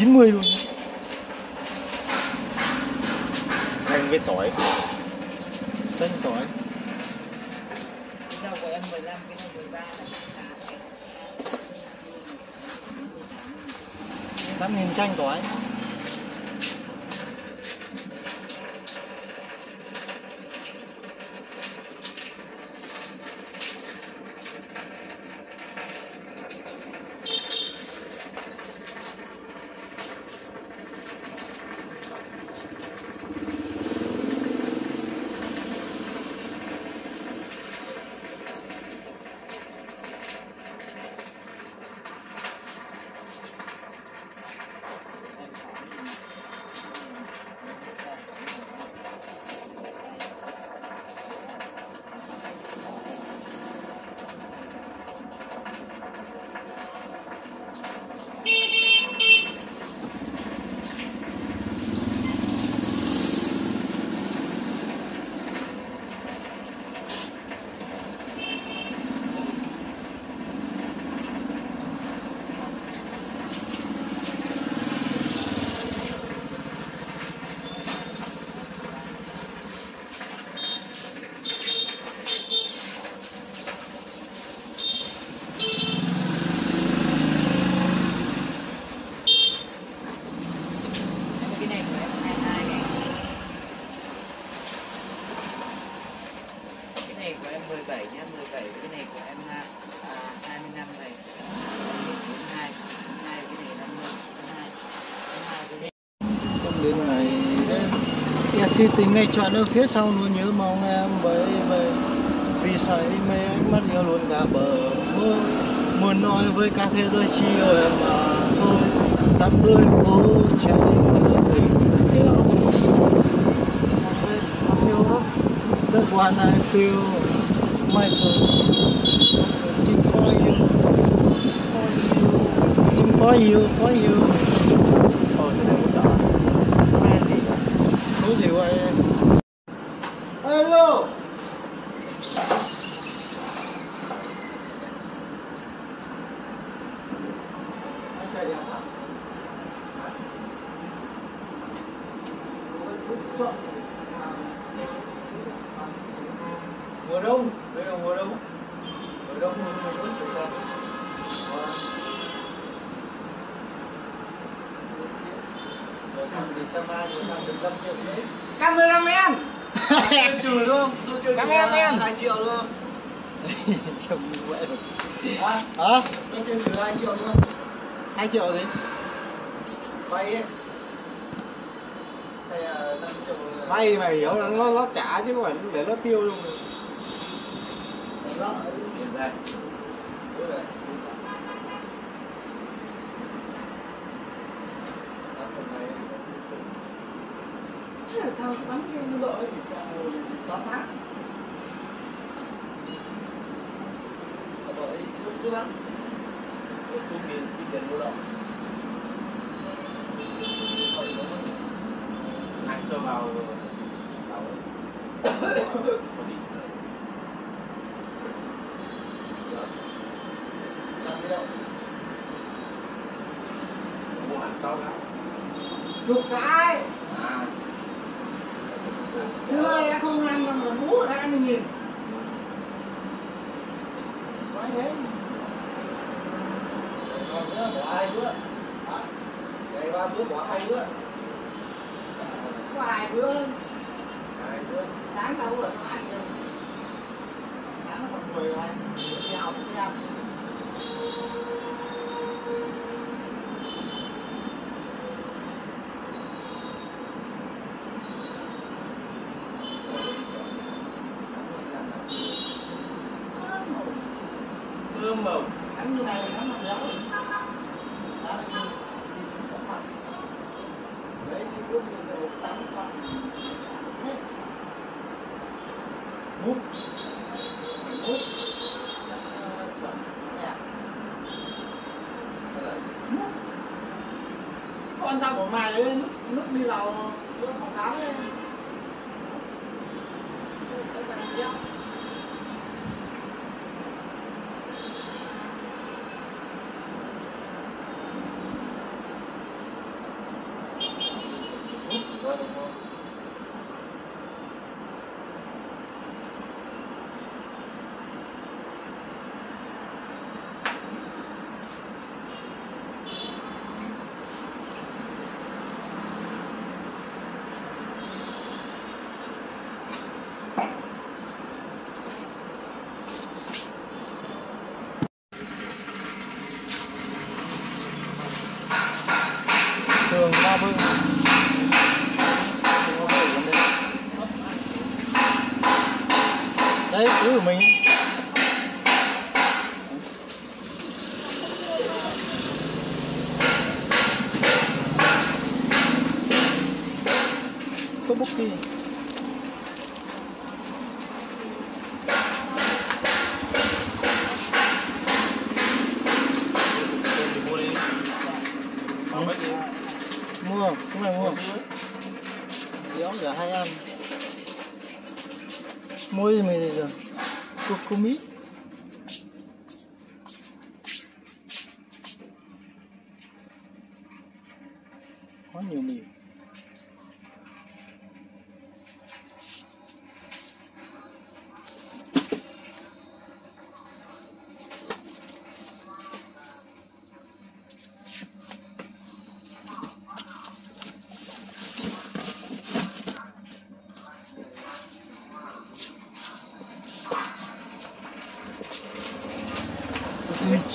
90 luôn. Chanh với tỏi Chanh tỏi Rau của em chanh tỏi chỉ tính này chọn ở phía sau luôn, nhớ mong em bởi bởi vì sợi mê ánh mắt yêu luôn cả bờ mơ muốn nói với cả thế giới chỉ ở em mà thôi. Tắm đôi phố chạy tình yêu. Yêu that one I feel my for you for you. For you for you. triệu gì? Vay ấy. Vay thì mày hiểu nó nó trả chứ không phải để nó tiêu luôn. a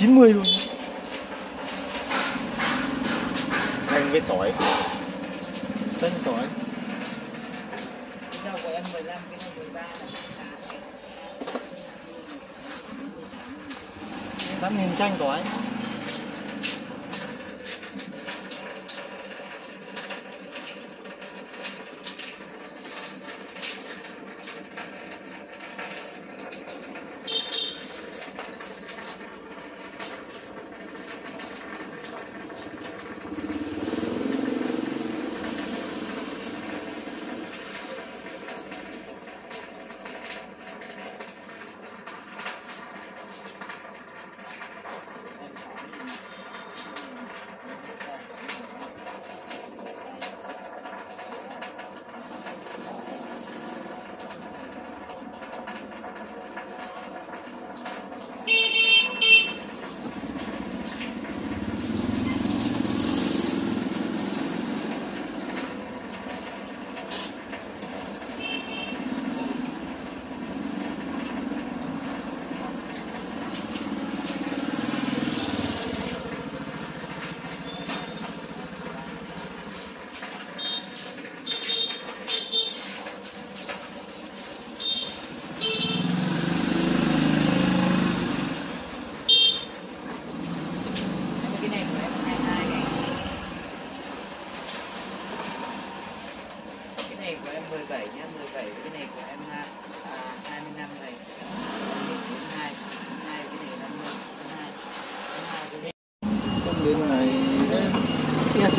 90 luôn. Canh với tỏi. Canh tỏi. Tám nghìn chanh tỏi.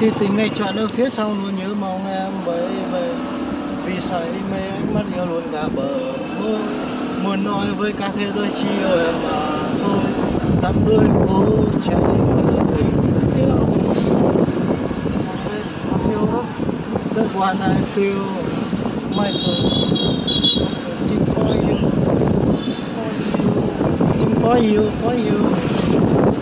thì tính mày chọn ở phía sau luôn, nhớ mong em, bởi về vì sợ mê mất yêu luôn cả bờ mơ muốn nói với cả thế giới chi rồi mà thôi. Đắm đuôi cố chạy tình yêu. Yêu that one I feel my Chim for you for you Chim for you for you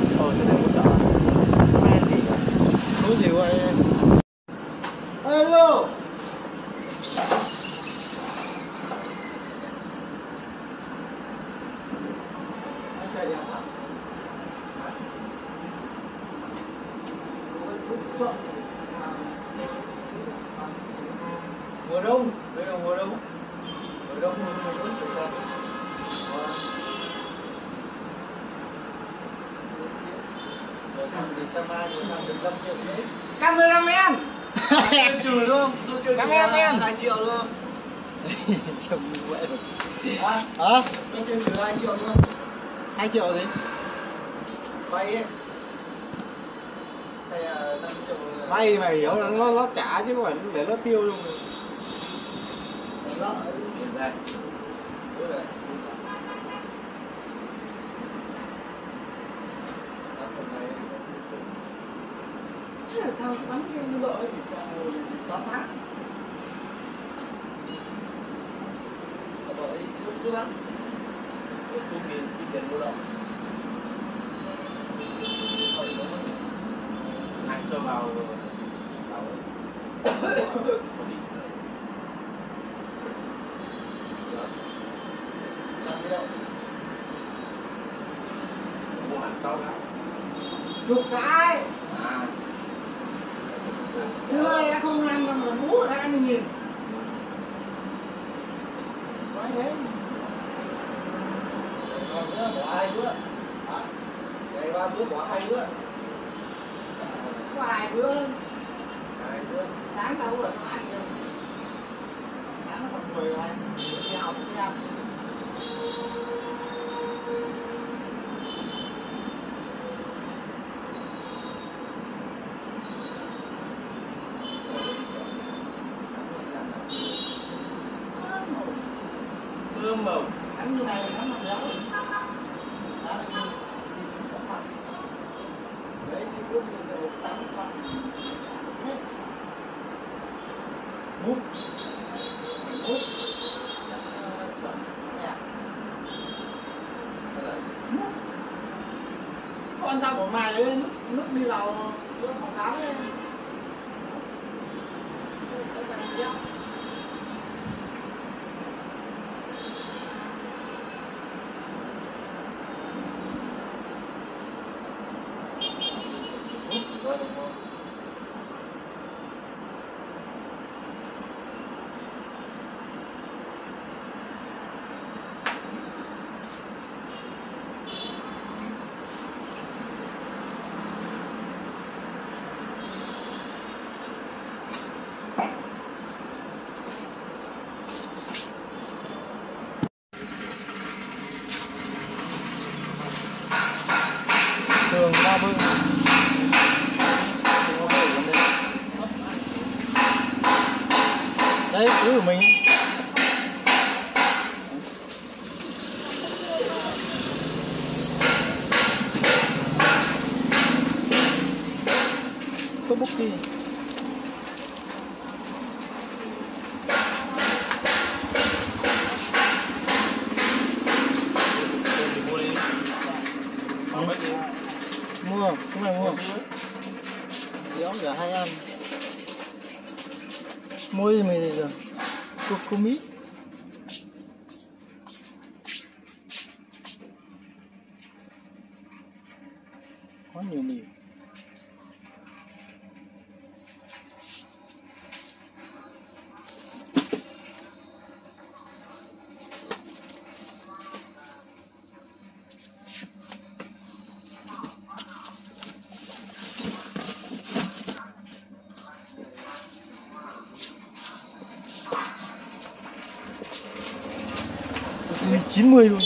chín mươi luôn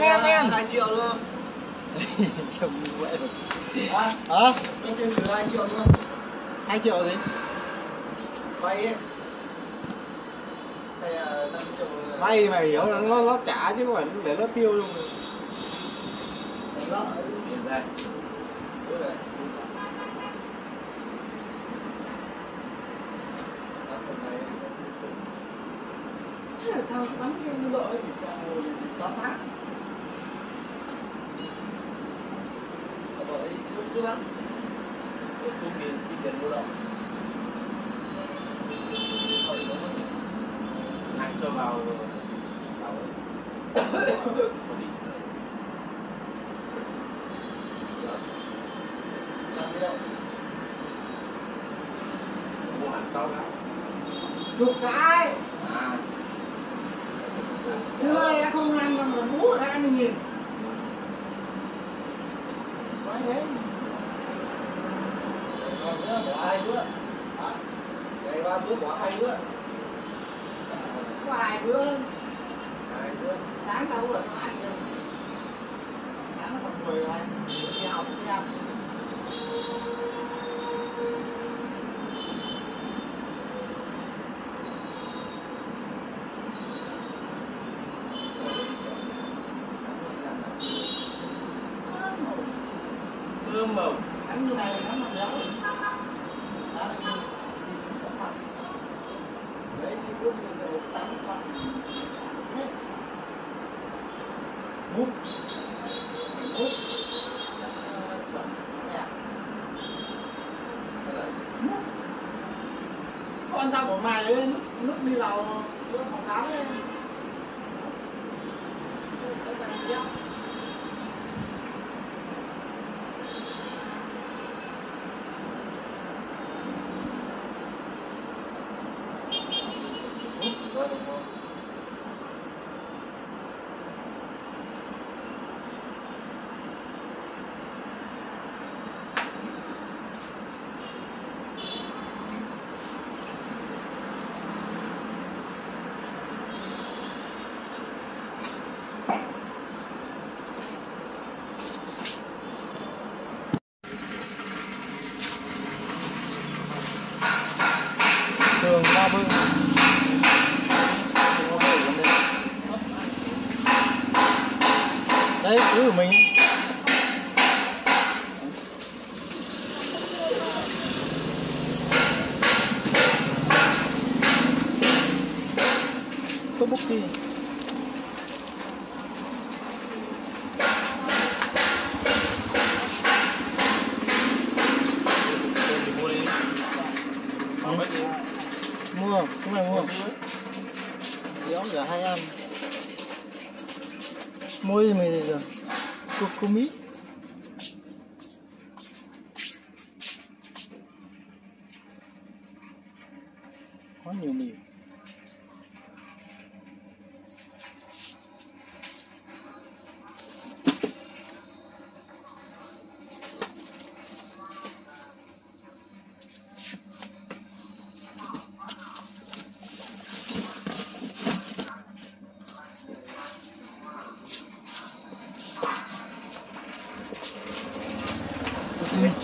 em em em. 2 triệu luôn. Chồng vậy à, hả? à, anh chơi thử triệu luôn hai triệu gì? Vay ấy vay thì mày hiểu là nó nó trả chứ không phải để nó tiêu luôn. Sao bắn cái lợi thì tao tháng kunjungan ke Sumbing Sigan Murau. Nang cho vào vào Chụp cái.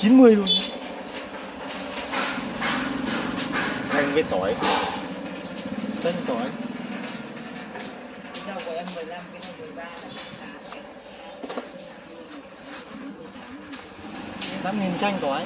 90 luôn. Chanh với tỏi Chanh tỏi Rau của chanh tỏi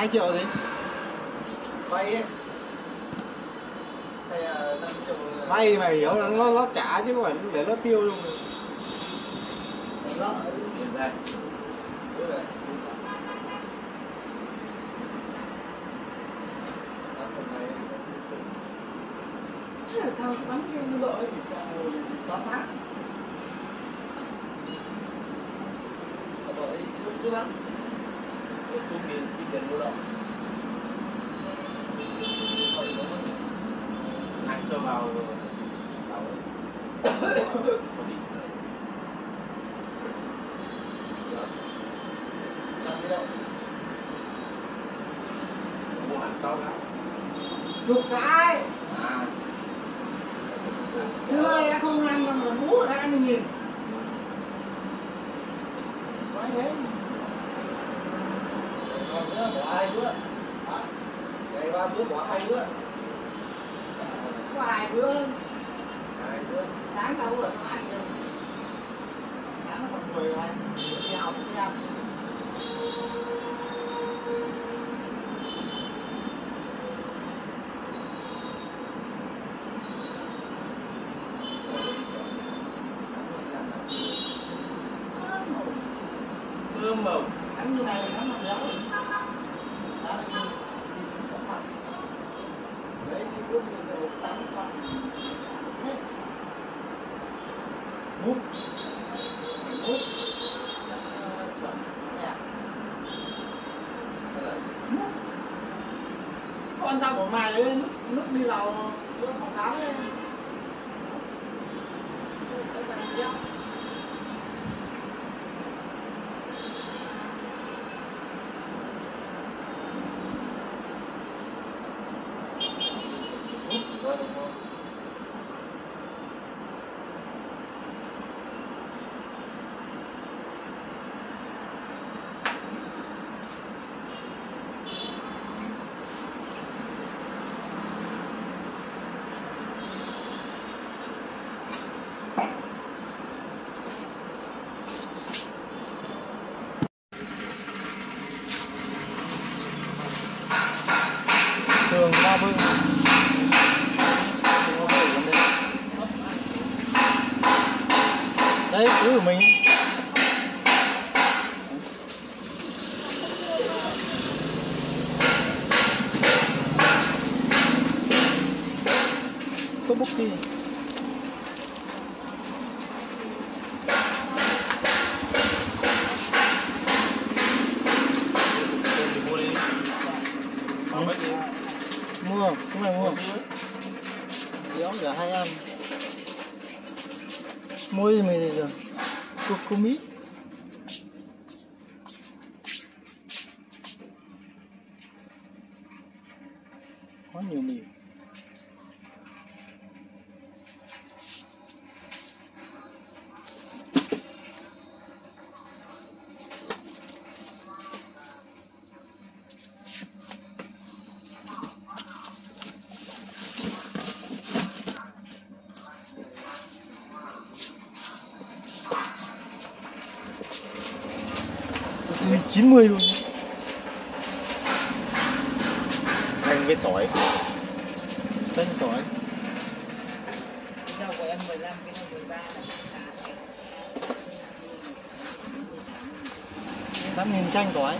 hai triệu gì? Vay đấy vay thì mày hiểu nó nó trả chứ không phải để nó tiêu luôn 90 luôn. Thanh với tỏi. Thanh tỏi. Tám nghìn chanh tỏi.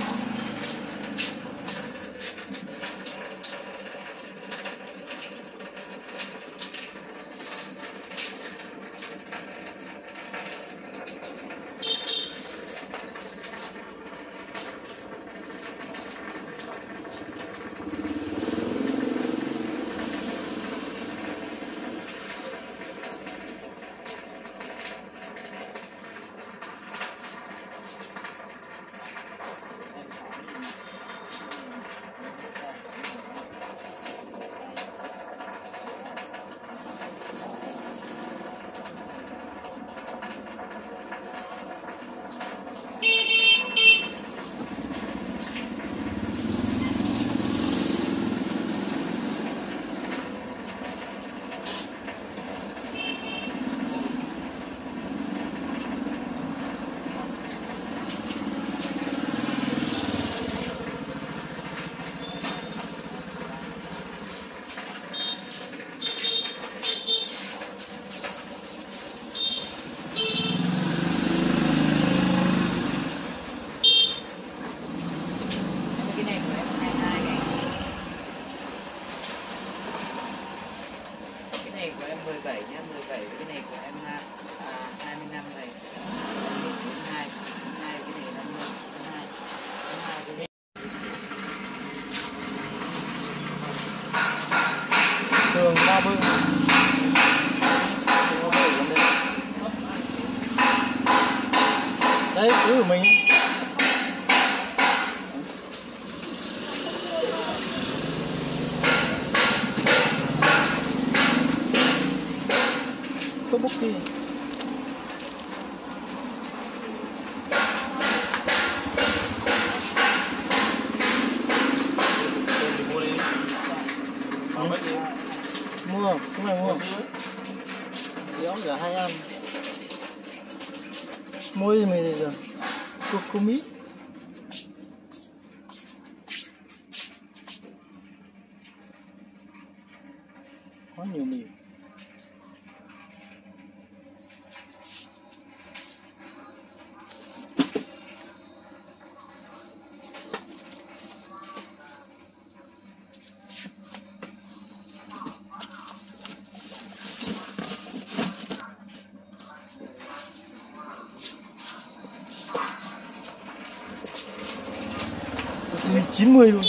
90 luôn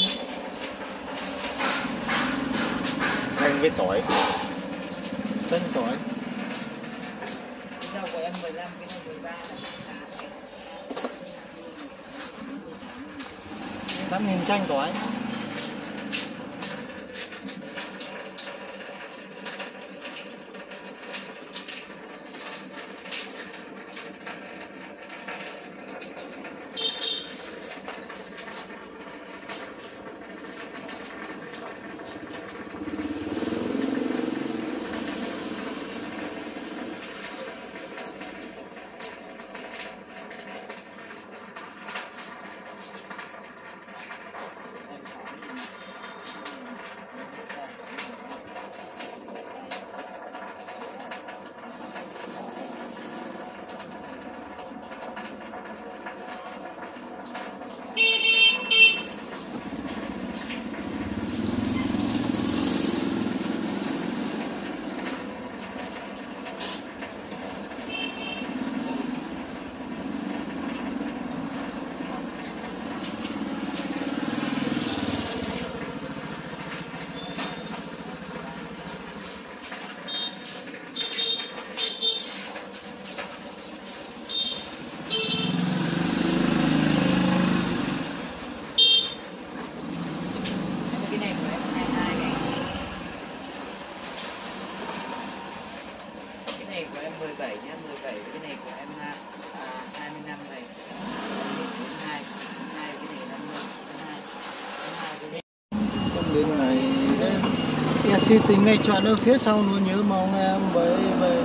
chứ tính mày chọn ở phía sau luôn nhớ mong em bởi bởi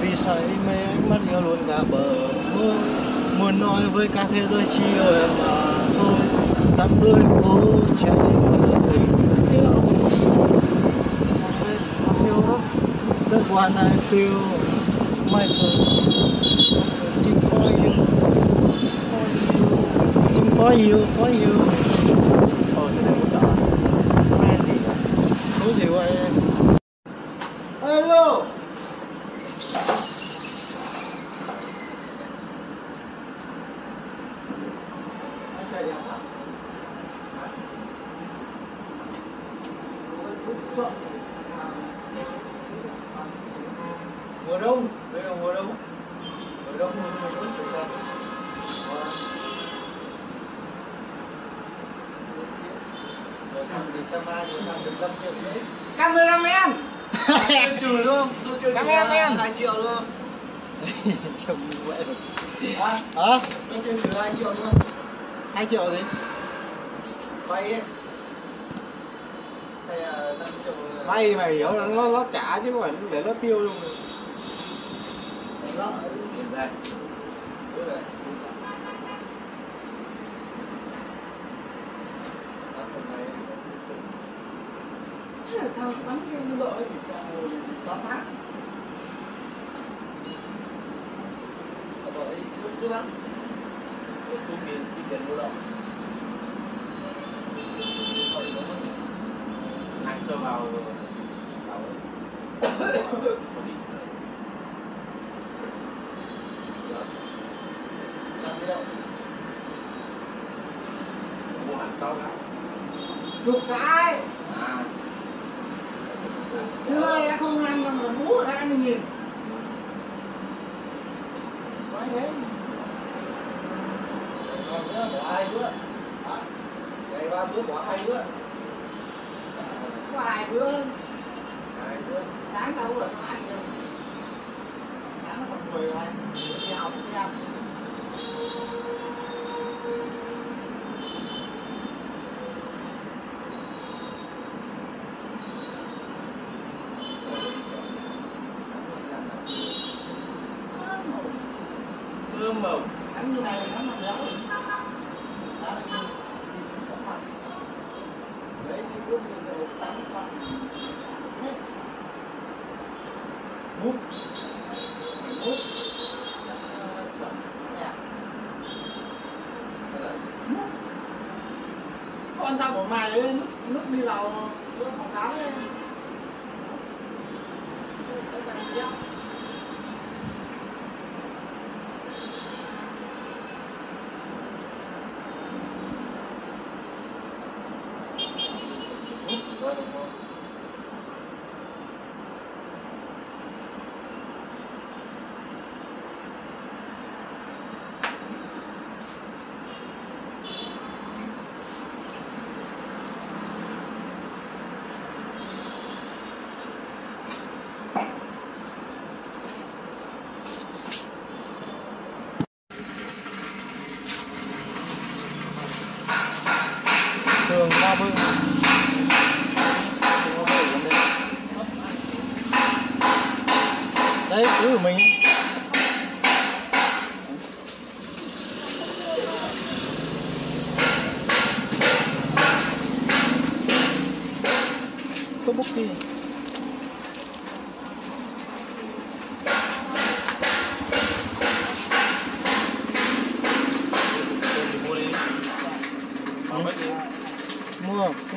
vì sợi mê ánh mắt nhớ luôn cả bờ thôi muốn nói với cả thế giới chi rồi mà thôi. Tắm đôi phố chạy tình yêu. That one I feel my love. For you, for you, for you. Có. 어때요?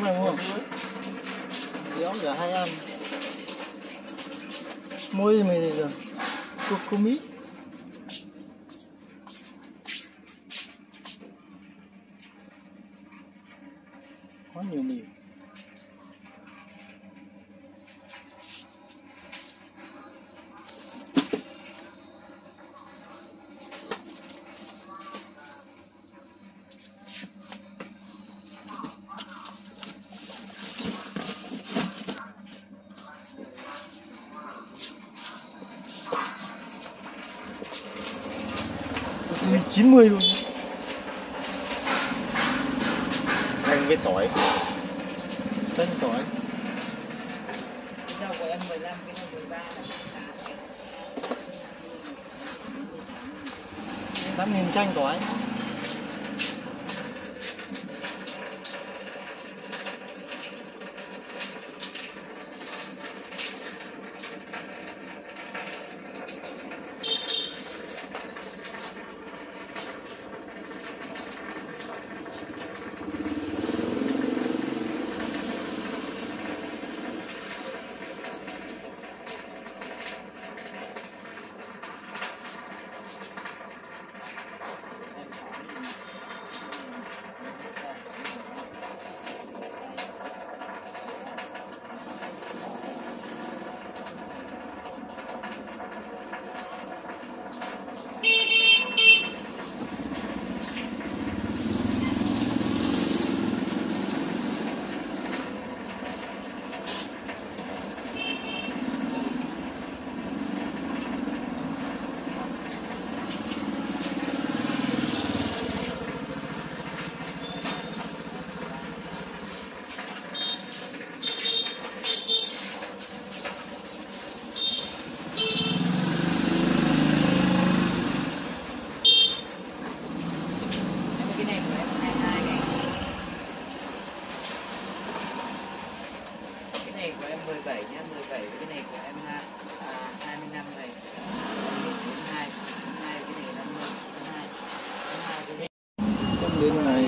Mua cái này mua béo cả hai ăn. Môi gì mày giờ cô mít. Chín mươi luôn chanh với tỏi chanh tỏi rau của em 15 cái nó 13 là tám nghìn chanh tỏi cái này của em 22 này cái này của em 17 nhá 17 cái này của em à, 25 này 22 hai cái này 50 hai hai cái này con đến này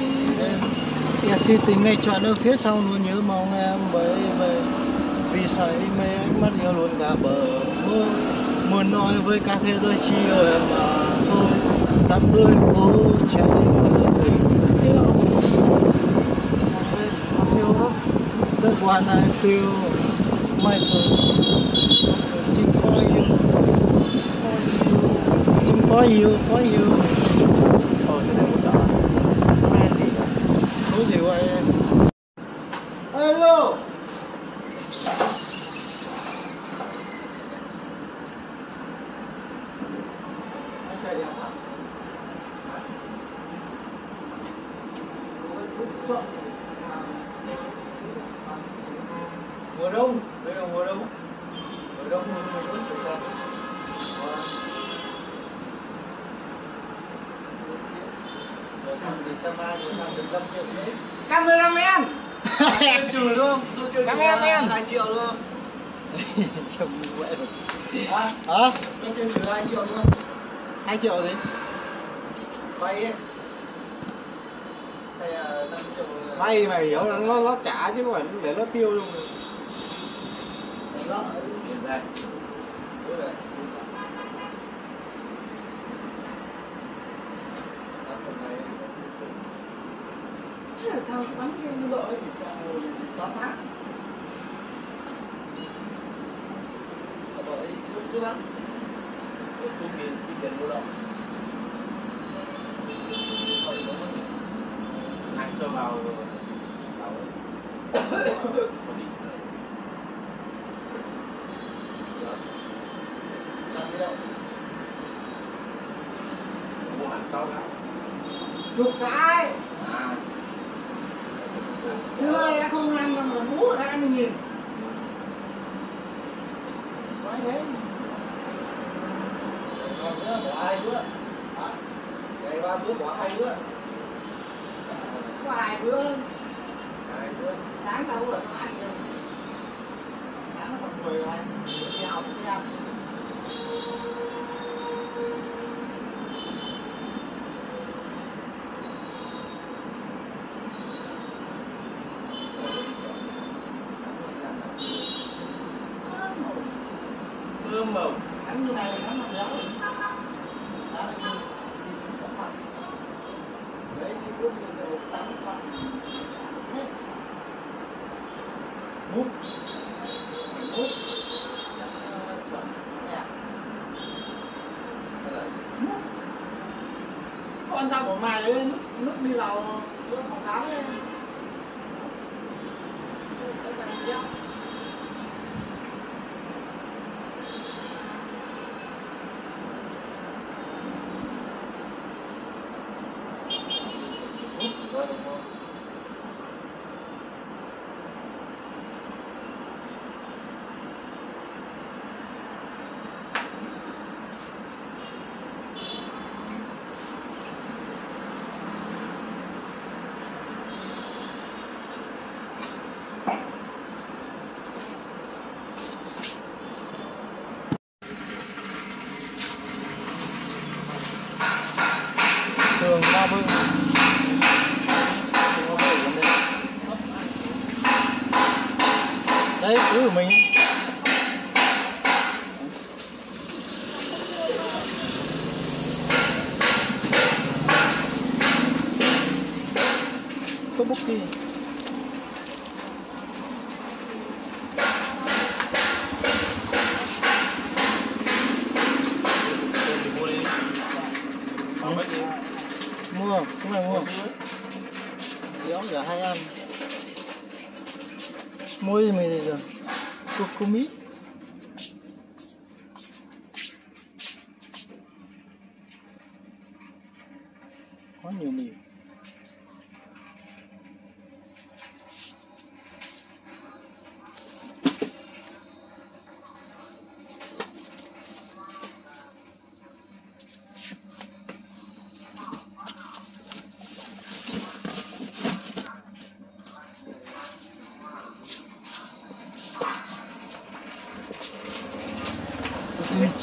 thì xin tình ngay chọn ở phía sau luôn nhớ mong em bởi về vì sợi mê ánh mắt yêu luôn cả bờ mơ muốn nói với cả thế giới chỉ ở em mà thôi. Tắm đôi cố chạy với tình yêu. That one I feel my Waiting for you, for you, for you. Đứa bỏ hai đứa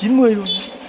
Cucumi 90 luôn